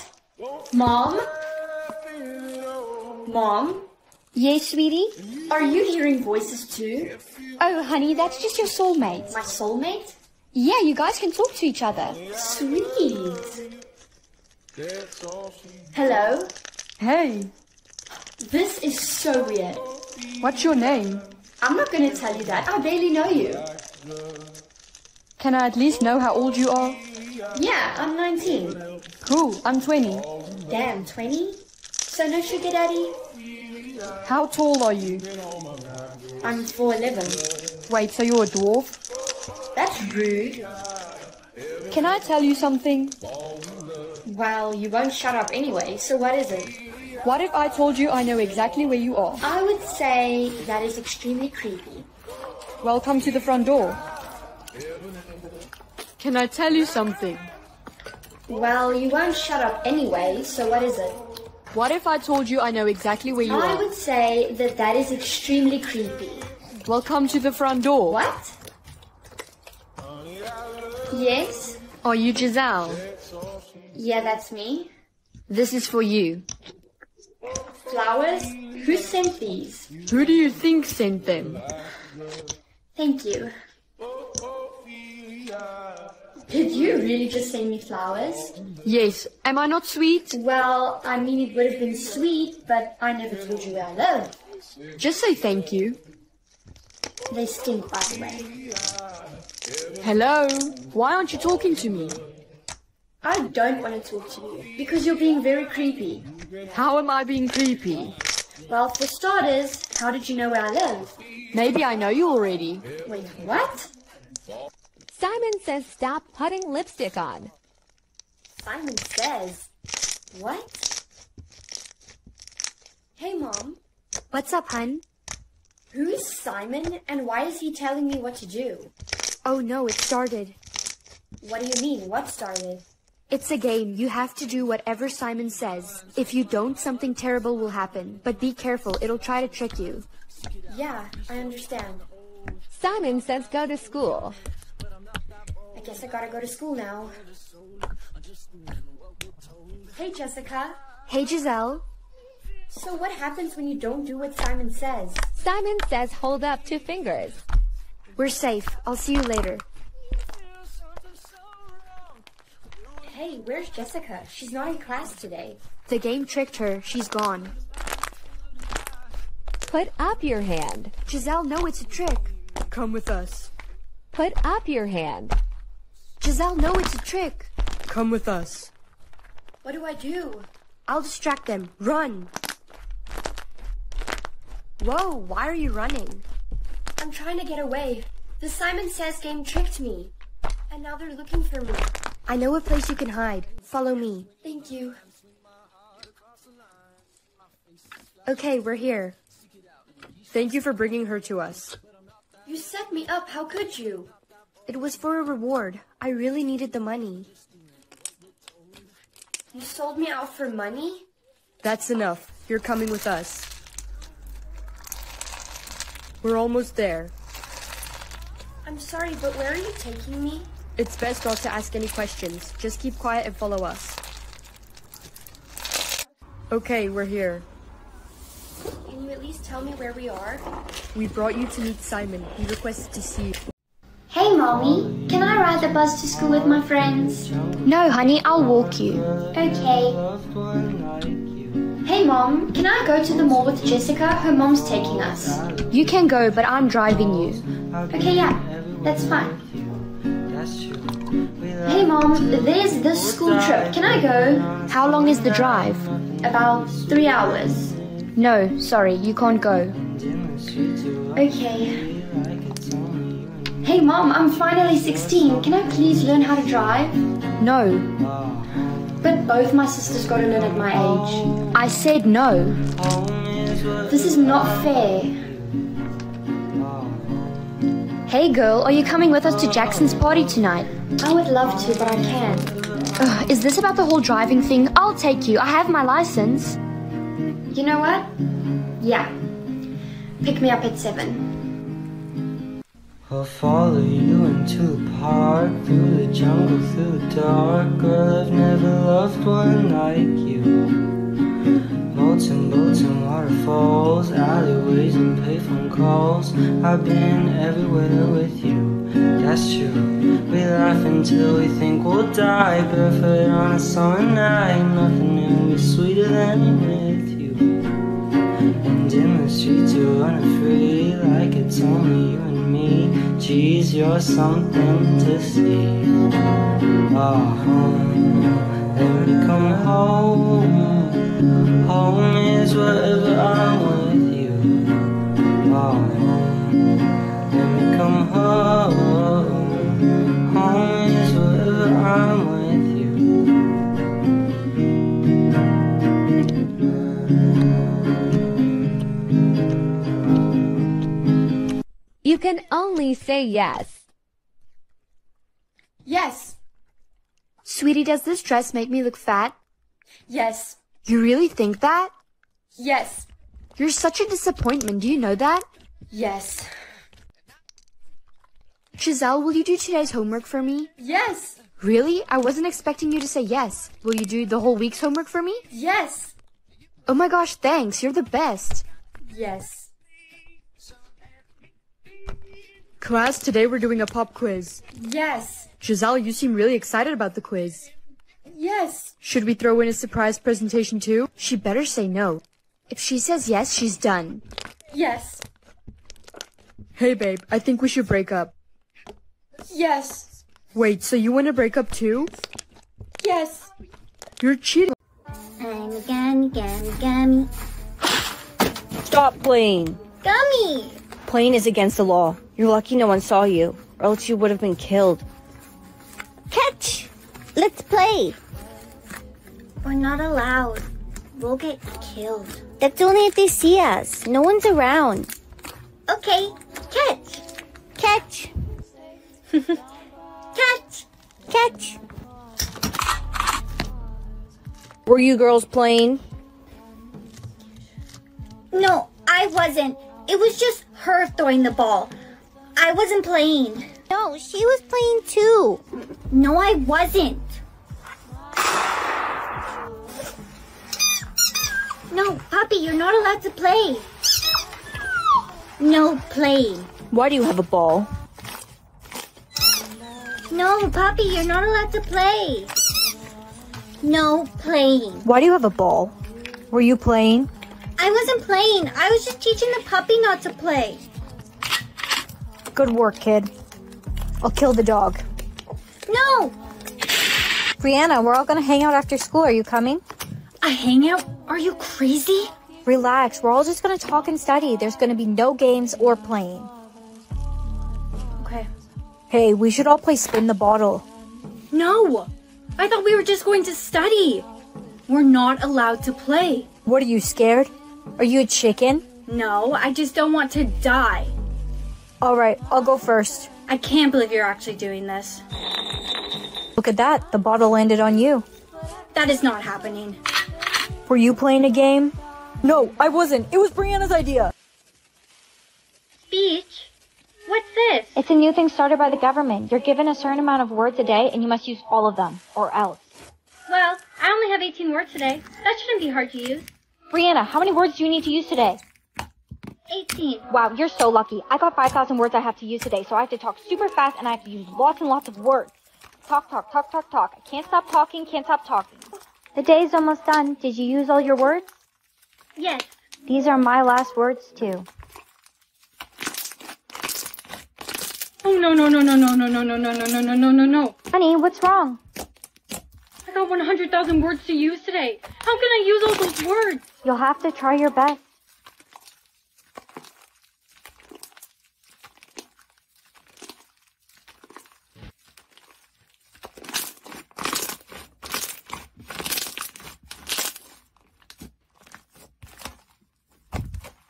Mom? Mom? Yes, sweetie? Are you hearing voices too? Oh, honey, that's just your soulmate. My soulmate? Yeah, you guys can talk to each other. Sweet. Hello? Hey, This is so weird. what's your name? I'm not gonna tell you that. I barely know you. Can I at least know how old you are? Yeah, I'm 19. Cool, I'm 20. Damn, 20? So no sugar daddy? How tall are you? I'm 4'11. Wait, so you're a dwarf? That's rude. Can I tell you something? Well, you won't shut up anyway, so what is it? What if I told you I know exactly where you are? I would say that is extremely creepy. Welcome to the front door. Can I tell you something? Well, you won't shut up anyway, so what is it? What if I told you I know exactly where you I are? I would say that that is extremely creepy. Welcome to the front door. What? Yes? Are you Giselle? Yeah, that's me. This is for you. Flowers? Who sent these? Who do you think sent them? Thank you. Did you really just send me flowers? Yes. Am I not sweet? Well, I mean, it would have been sweet, but I never told you where I live. Just say thank you. They stink, by the way. Hello? Why aren't you talking to me? I don't want to talk to you because you're being very creepy. How am I being creepy? Well, for starters, how did you know where I live? Maybe I know you already. Wait, what? Simon says stop putting lipstick on. Simon says. What? Hey, Mom. What's up, hun? Who is Simon and why is he telling me what to do? Oh no, it started. What do you mean? What started? It's a game. You have to do whatever Simon says. If you don't, something terrible will happen. But be careful, it'll try to trick you. Yeah, I understand. Simon says go to school. I guess I gotta go to school now. Hey, Jessica. Hey, Giselle. So what happens when you don't do what Simon says? Simon says hold up two fingers. We're safe. I'll see you later. Hey, where's Jessica? She's not in class today. The game tricked her. She's gone. Put up your hand. Giselle, no, it's a trick. Come with us. Put up your hand. Giselle, no, it's a trick. Come with us. What do I do? I'll distract them. Run. Whoa, why are you running? I'm trying to get away. The Simon Says game tricked me. And now they're looking for me. I know a place you can hide. Follow me. Thank you. Okay, we're here. Thank you for bringing her to us. You set me up. How could you? It was for a reward. I really needed the money. You sold me out for money? That's enough. You're coming with us. We're almost there. I'm sorry, but where are you taking me? It's best not to ask any questions. Just keep quiet and follow us. Okay, we're here. Can you at least tell me where we are? We brought you to meet Simon. He requested to see you. Hey, Mommy. Can I ride the bus to school with my friends? No, honey, I'll walk you. Okay. Hey, Mom. Can I go to the mall with Jessica? Her mom's taking us. You can go, but I'm driving you. Okay, yeah. That's fine. Hey, Mom. There's the school trip. Can I go? How long is the drive? About three hours. No, sorry, you can't go. Okay. Hey, Mom. I'm finally 16. Can I please learn how to drive? No. But both my sisters got to learn at my age. I said no. This is not fair. Hey girl, are you coming with us to Jackson's party tonight? I would love to, but I can't. Ugh, is this about the whole driving thing? I'll take you. I have my license. You know what? Yeah. Pick me up at 7. I'll follow you into the park, through the jungle, through the dark. Girl, I've never loved one like you. Molten boats and waterfalls, alleyways and payphone calls. I've been everywhere with you, that's true. We laugh until we think we'll die, barefoot on a summer night. Nothing will be sweeter than with you. And in the streets you're running free, like it's only you me. Geez, you're something to see. Oh, home, me come home. Home is wherever I'm You can only say yes. Yes. Sweetie, does this dress make me look fat? Yes. You really think that? Yes. You're such a disappointment. Do you know that? Yes. Giselle, will you do today's homework for me? Yes. Really? I wasn't expecting you to say yes. Will you do the whole week's homework for me? Yes. Oh my gosh, thanks. You're the best. Yes. Class, today we're doing a pop quiz. Yes. Giselle, you seem really excited about the quiz. Yes. Should we throw in a surprise presentation too? She better say no. If she says yes, she's done. Yes. Hey babe, I think we should break up. Yes. Wait, so you want to break up too? Yes. You're cheating. I'm a gummy, gummy, gummy. Stop playing. Gummy! Playing is against the law. You're lucky no one saw you, or else you would have been killed. Catch! Let's play. We're not allowed. We'll get killed. That's only if they see us. No one's around. Okay, catch. Catch. catch. Catch. Were you girls playing? No, I wasn't. It was just her throwing the ball. I wasn't playing. No, she was playing too. No, I wasn't. No, Poppy, you're not allowed to play. No playing. Why do you have a ball? No, Poppy, you're not allowed to play. No playing. Why do you have a ball? Were you playing? I wasn't playing. I was just teaching the puppy not to play. Good work, kid. I'll kill the dog. No! Brianna, we're all gonna hang out after school. Are you coming? A hangout? Are you crazy? Relax. We're all just gonna talk and study. There's gonna be no games or playing. Okay. Hey, we should all play spin the bottle. No! I thought we were just going to study. We're not allowed to play. What are you scared? Are you a chicken? No, I just don't want to die. Alright, I'll go first. I can't believe you're actually doing this. Look at that. The bottle landed on you. That is not happening. Were you playing a game? No, I wasn't. It was Brianna's idea. Speech? What's this? It's a new thing started by the government. You're given a certain amount of words a day and you must use all of them, or else. Well, I only have 18 words today. That shouldn't be hard to use. Brianna, how many words do you need to use today? 18. Wow, you're so lucky. I got 5,000 words I have to use today, so I have to talk super fast and I have to use lots and lots of words. Talk, talk, talk, talk, talk. I can't stop talking, can't stop talking. The day's almost done. Did you use all your words? Yes. These are my last words, too. Oh no no no no no no no no no no no no no no no. Honey, what's wrong? I got 100,000 words to use today. How can I use all those words? You'll have to try your best.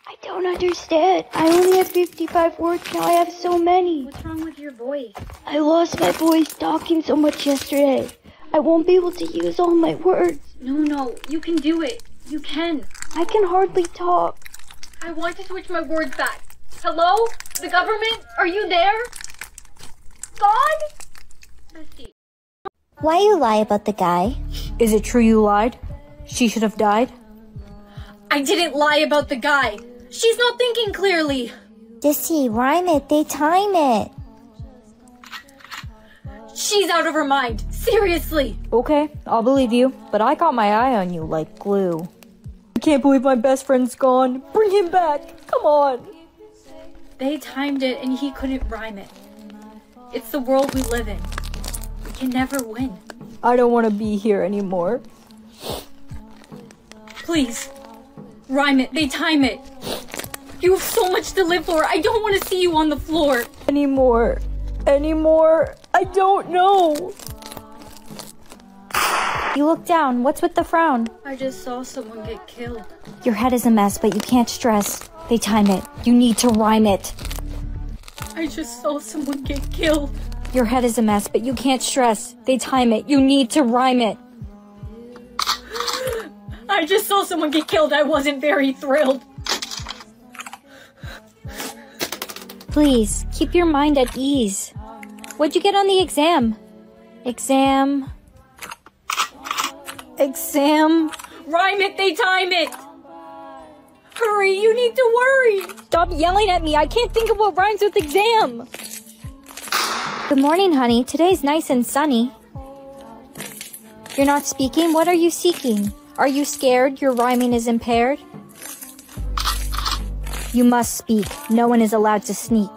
I don't understand. I only have 55 words now. I have so many. What's wrong with your voice? I lost my voice talking so much yesterday. I won't be able to use all my words. No, no, you can do it. You can. I can hardly talk. I want to switch my words back. Hello? The government? Are you there? God? Why you lie about the guy? Is it true you lied? She should have died? I didn't lie about the guy. She's not thinking clearly. Jesse, rhyme it. They time it. She's out of her mind. Seriously. Okay, I'll believe you, but I got my eye on you like glue. I can't believe my best friend's gone. Bring him back. Come on. They timed it and he couldn't rhyme it. It's the world we live in. We can never win. I don't want to be here anymore. Please, rhyme it. They time it. You have so much to live for. I don't want to see you on the floor. Anymore. Anymore. I don't know. You look down. What's with the frown? I just saw someone get killed. Your head is a mess, but you can't stress. They time it. You need to rhyme it. I just saw someone get killed. Your head is a mess, but you can't stress. They time it. You need to rhyme it. I just saw someone get killed. I wasn't very thrilled. Please, keep your mind at ease. What'd you get on the exam? Exam. Exam. Rhyme it, they time it. Hurry, you need to worry. Stop yelling at me. I can't think of what rhymes with exam. Good morning, honey. Today's nice and sunny. You're not speaking? What are you seeking? Are you scared your rhyming is impaired? You must speak. No one is allowed to sneak.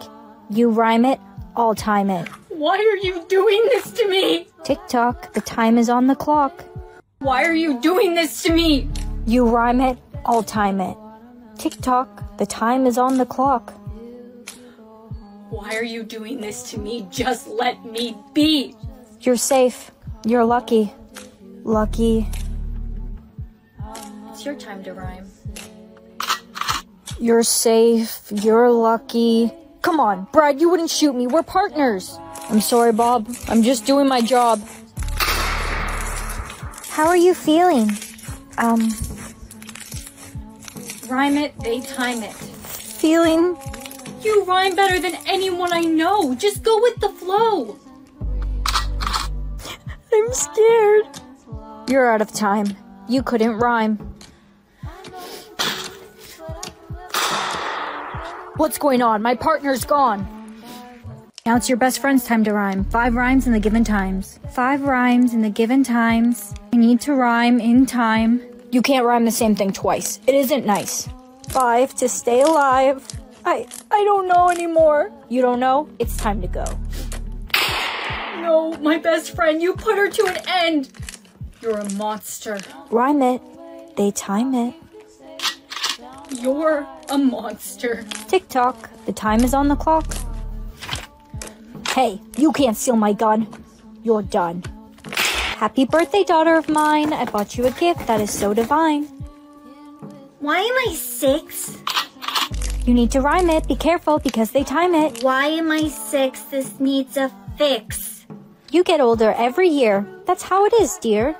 You rhyme it, I'll time it. Why are you doing this to me? Tick tock, the time is on the clock. Why are you doing this to me? You rhyme it, I'll time it. Tick tock, the time is on the clock. Why are you doing this to me? Just let me be. You're safe. You're lucky. Lucky. It's your time to rhyme. You're safe. You're lucky. Come on, Brad, you wouldn't shoot me. We're partners. I'm sorry, Bob. I'm just doing my job. How are you feeling? Um. Rhyme it, they time it. Feeling? You rhyme better than anyone I know. Just go with the flow. I'm scared. You're out of time. You couldn't rhyme. What's going on? My partner's gone. Now it's your best friend's time to rhyme. Five rhymes in the given times. Five rhymes in the given times. You need to rhyme in time. You can't rhyme the same thing twice. It isn't nice. Five to stay alive. I I don't know anymore. You don't know? It's time to go. No, my best friend, you put her to an end. You're a monster. Rhyme it. They time it. You're a monster. Tick tock. The time is on the clock. Hey, you can't steal my gun. You're done. Happy birthday, daughter of mine. I bought you a gift that is so divine. Why am I six? You need to rhyme it. Be careful because they time it. Why am I six? This needs a fix. You get older every year. That's how it is, dear.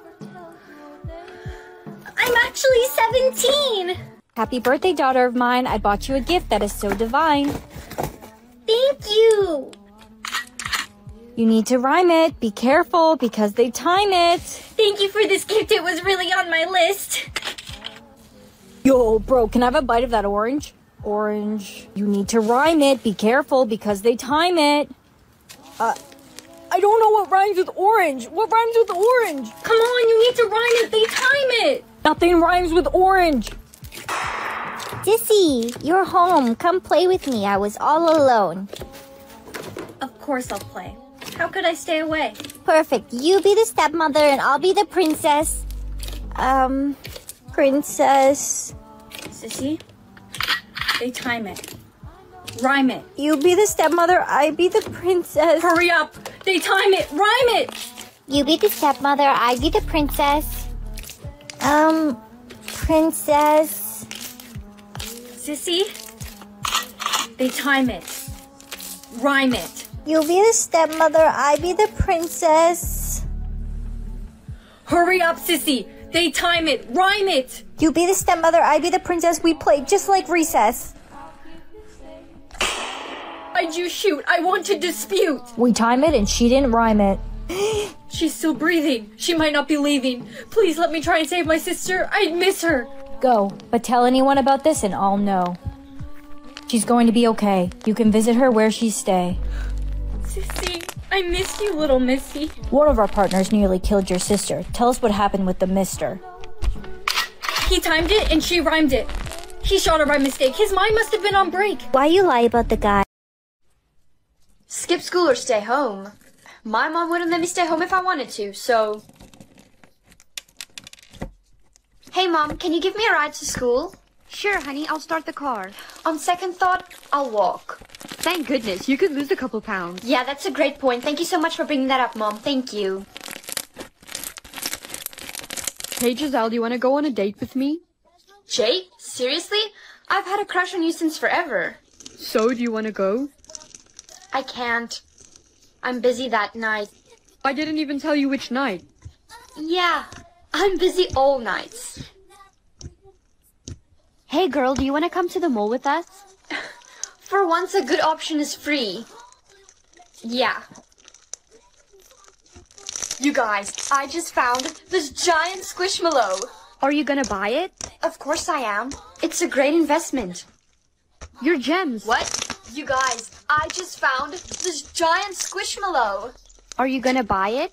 I'm actually 17. Happy birthday, daughter of mine. I bought you a gift that is so divine. Thank you. You need to rhyme it. Be careful because they time it. Thank you for this gift. It was really on my list. Yo, bro, can I have a bite of that orange? Orange. You need to rhyme it. Be careful because they time it. Uh, I don't know what rhymes with orange. What rhymes with orange? Come on, you need to rhyme it. They time it. Nothing rhymes with orange. Dissy, you're home. Come play with me. I was all alone. Of course I'll play. How could I stay away? Perfect. You be the stepmother and I'll be the princess. Um, princess. Sissy, they time it. Rhyme it. You be the stepmother, I be the princess. Hurry up. They time it. Rhyme it. You be the stepmother, I be the princess. Um, princess. Sissy, they time it. Rhyme it. You be the stepmother, I be the princess. Hurry up, Sissy. They time it. Rhyme it. You be the stepmother, I be the princess. We play just like recess. Why'd you shoot? I want to dispute. We time it and she didn't rhyme it. She's still breathing. She might not be leaving. Please let me try and save my sister. I'd miss her. Go, but tell anyone about this and I'll know. She's going to be okay. You can visit her where she stay. Sissy, I miss you, little Missy. One of our partners nearly killed your sister. Tell us what happened with the mister. He timed it and she rhymed it. He shot her by mistake. His mind must have been on break. Why you lie about the guy? Skip school or stay home. My mom wouldn't let me stay home if I wanted to, so... Hey mom, can you give me a ride to school? Sure, honey, I'll start the car. On second thought, I'll walk. Thank goodness, you could lose a couple pounds. Yeah, that's a great point. Thank you so much for bringing that up, mom. Thank you. Hey Giselle, do you want to go on a date with me? Jay, seriously? I've had a crush on you since forever. So, do you want to go? I can't. I'm busy that night. I didn't even tell you which night. Yeah, I'm busy all nights. Hey girl, do you want to come to the mall with us? For once, a good option is free. Yeah. You guys, I just found this giant squishmallow. Are you gonna buy it? Of course I am. It's a great investment. Your gems. What? You guys, I just found this giant squishmallow. Are you gonna buy it?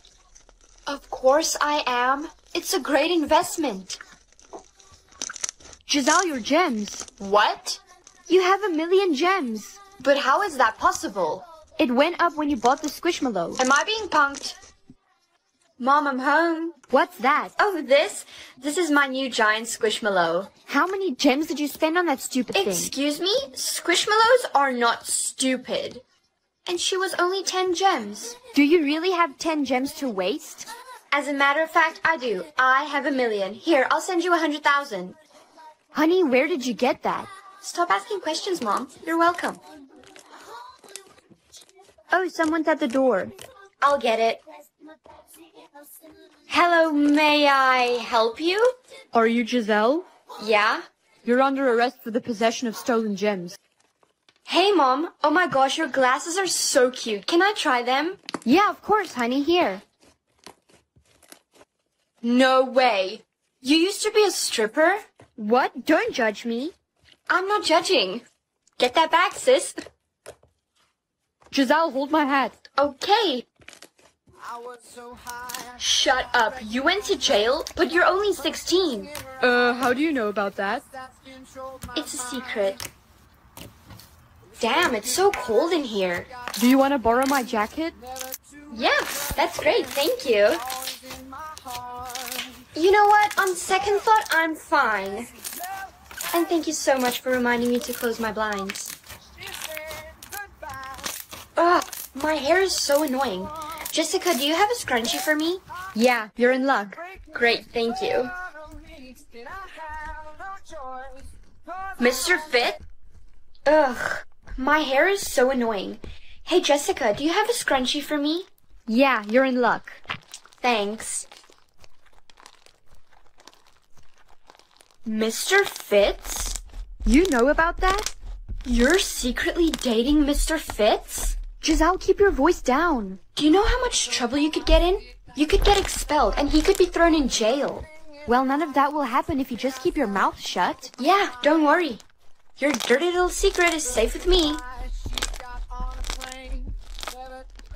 Of course I am. It's a great investment. Giselle, your gems. What? You have a million gems. But how is that possible? It went up when you bought the squishmallow. Am I being punked? Mom, I'm home. What's that? Oh, this? This is my new giant squishmallow. How many gems did you spend on that stupid thing? Excuse me? Squishmallows are not stupid. And she was only 10 gems. Do you really have 10 gems to waste? As a matter of fact, I do. I have a million. Here, I'll send you a hundred thousand. Honey, where did you get that? Stop asking questions, Mom. You're welcome. Oh, someone's at the door. I'll get it. Hello, may I help you? Are you Giselle? Yeah? You're under arrest for the possession of stolen gems. Hey, Mom. Oh my gosh, your glasses are so cute. Can I try them? Yeah, of course, honey. Here. No way. You used to be a stripper? What? Don't judge me. I'm not judging. Get that back, sis. Giselle, hold my hat. Okay. Shut up. You went to jail, but you're only 16. Uh, how do you know about that? It's a secret. Damn, it's so cold in here. Do you want to borrow my jacket? Yeah, that's great. Thank you. You know what? On second thought, I'm fine. And thank you so much for reminding me to close my blinds. Ugh, my hair is so annoying. Jessica, do you have a scrunchie for me? Yeah, you're in luck. Great, thank you. Mr. Fit? Ugh, my hair is so annoying. Hey, Jessica, do you have a scrunchie for me? Yeah, you're in luck. Thanks. Mr. Fitz? You know about that? You're secretly dating Mr. Fitz? Giselle, keep your voice down. Do you know how much trouble you could get in? You could get expelled and he could be thrown in jail. Well, none of that will happen if you just keep your mouth shut. Yeah, don't worry. Your dirty little secret is safe with me.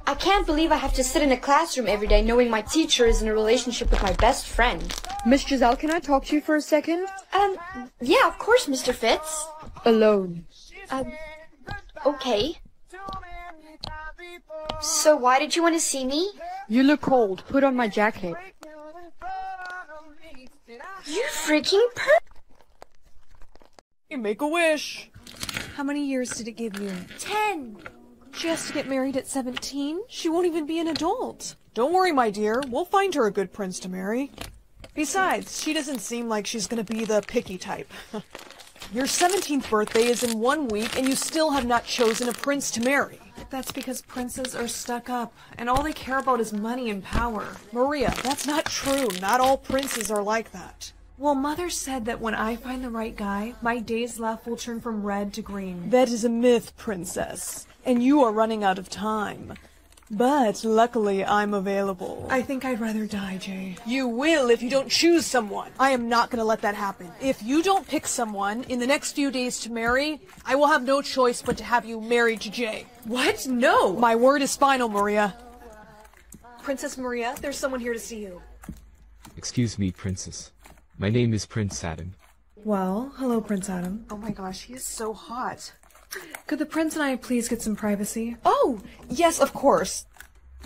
I can't believe I have to sit in a classroom every day knowing my teacher is in a relationship with my best friend. Miss Giselle, can I talk to you for a second? Um, yeah, of course, Mr. Fitz. Alone. Um, okay. So why did you want to see me? You look cold. Put on my jacket. You freaking per- You make a wish. How many years did it give you? Ten. She has to get married at 17? She won't even be an adult. Don't worry, my dear. We'll find her a good prince to marry. Besides, she doesn't seem like she's gonna be the picky type. Your 17th birthday is in one week, and you still have not chosen a prince to marry. That's because princes are stuck up, and all they care about is money and power. Maria, that's not true. Not all princes are like that. Well, Mother said that when I find the right guy, my days left will turn from red to green. That is a myth, Princess. And you are running out of time. But luckily, I'm available. I think I'd rather die, Jay. You will if you don't choose someone. I am not going to let that happen. If you don't pick someone in the next few days to marry, I will have no choice but to have you married to Jay. What? No! My word is final, Maria. Princess Maria, there's someone here to see you. Excuse me, Princess. My name is Prince Adam. Well, hello, Prince Adam. Oh my gosh, he is so hot. Could the prince and I please get some privacy? Oh, yes, of course.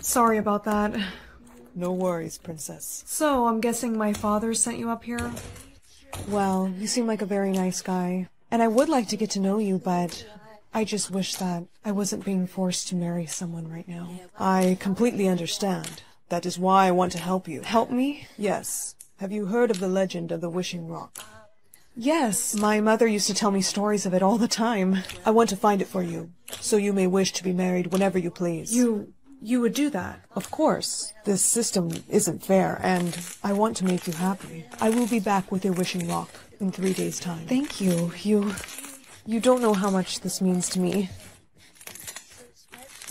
Sorry about that. No worries, princess. So, I'm guessing my father sent you up here? Well, you seem like a very nice guy. And I would like to get to know you, but I just wish that I wasn't being forced to marry someone right now. I completely understand. That is why I want to help you. Help me? Yes. Have you heard of the legend of the Wishing Rock? Yes, my mother used to tell me stories of it all the time. I want to find it for you, so you may wish to be married whenever you please. You... you would do that? Of course. This system isn't fair, and I want to make you happy. I will be back with your wishing rock in three days' time. Thank you. You... you don't know how much this means to me.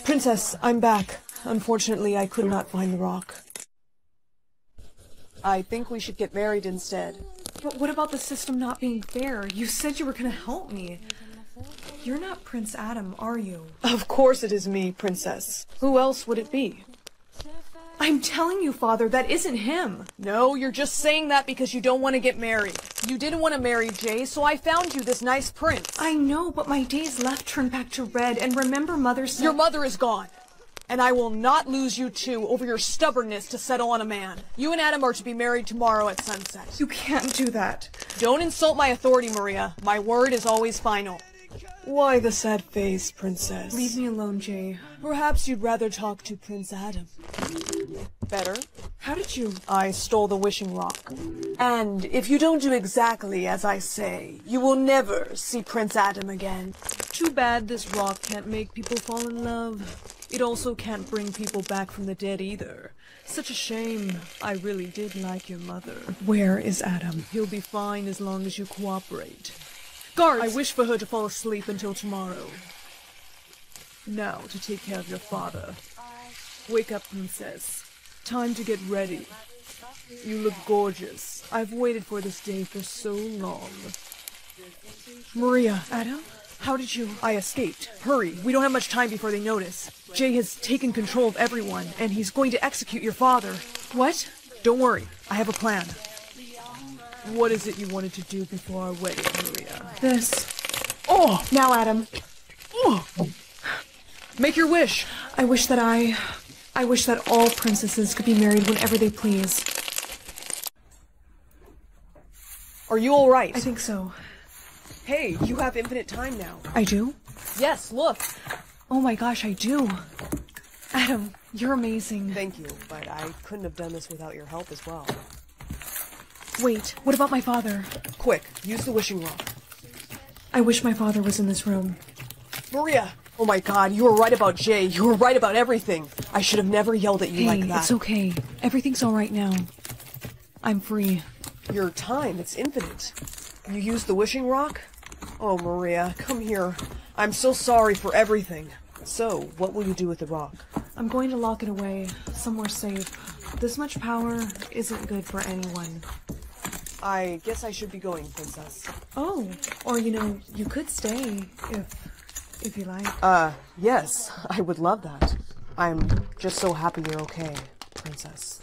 Princess, I'm back. Unfortunately, I could not find the rock. I think we should get married instead. But what about the system not being fair? You said you were gonna help me. You're not Prince Adam, are you? Of course it is me, Princess. Who else would it be? I'm telling you, Father, that isn't him. No, you're just saying that because you don't want to get married. You didn't want to marry Jay, so I found you this nice prince. I know, but my days left turned back to red, and remember Mother said- Your mother is gone. And I will not lose you two over your stubbornness to settle on a man. You and Adam are to be married tomorrow at sunset. You can't do that. Don't insult my authority, Maria. My word is always final. Why the sad face, Princess? Leave me alone, Jay. Perhaps you'd rather talk to Prince Adam. Better? How did you? I stole the wishing rock. And if you don't do exactly as I say, you will never see Prince Adam again. Too bad this rock can't make people fall in love. It also can't bring people back from the dead either. Such a shame. I really did like your mother. Where is Adam? He'll be fine as long as you cooperate. Guards! I wish for her to fall asleep until tomorrow. Now to take care of your father. Wake up, princess. Time to get ready. You look gorgeous. I've waited for this day for so long. Maria. Adam? How did you? I escaped. Hurry, we don't have much time before they notice. Jay has taken control of everyone, and he's going to execute your father. What? Don't worry, I have a plan. What is it you wanted to do before our wedding, Maria? This. Oh! Now, Adam. Oh. Make your wish. I wish that I... I wish that all princesses could be married whenever they please. Are you alright? I think so. Hey, you have infinite time now. I do? Yes, look. Oh my gosh, I do. Adam, you're amazing. Thank you, but I couldn't have done this without your help as well. Wait, what about my father? Quick, use the wishing rock. I wish my father was in this room. Maria! Oh my god, you were right about Jay. You were right about everything. I should have never yelled at you hey, like that. it's okay. Everything's alright now. I'm free. Your time, it's infinite. You used the wishing rock? Oh, Maria, come here. I'm so sorry for everything. So, what will you do with the rock? I'm going to lock it away, somewhere safe. This much power isn't good for anyone. I guess I should be going, Princess. Oh, or you know, you could stay, if... if you like. Uh, yes, I would love that. I'm just so happy you're okay, Princess.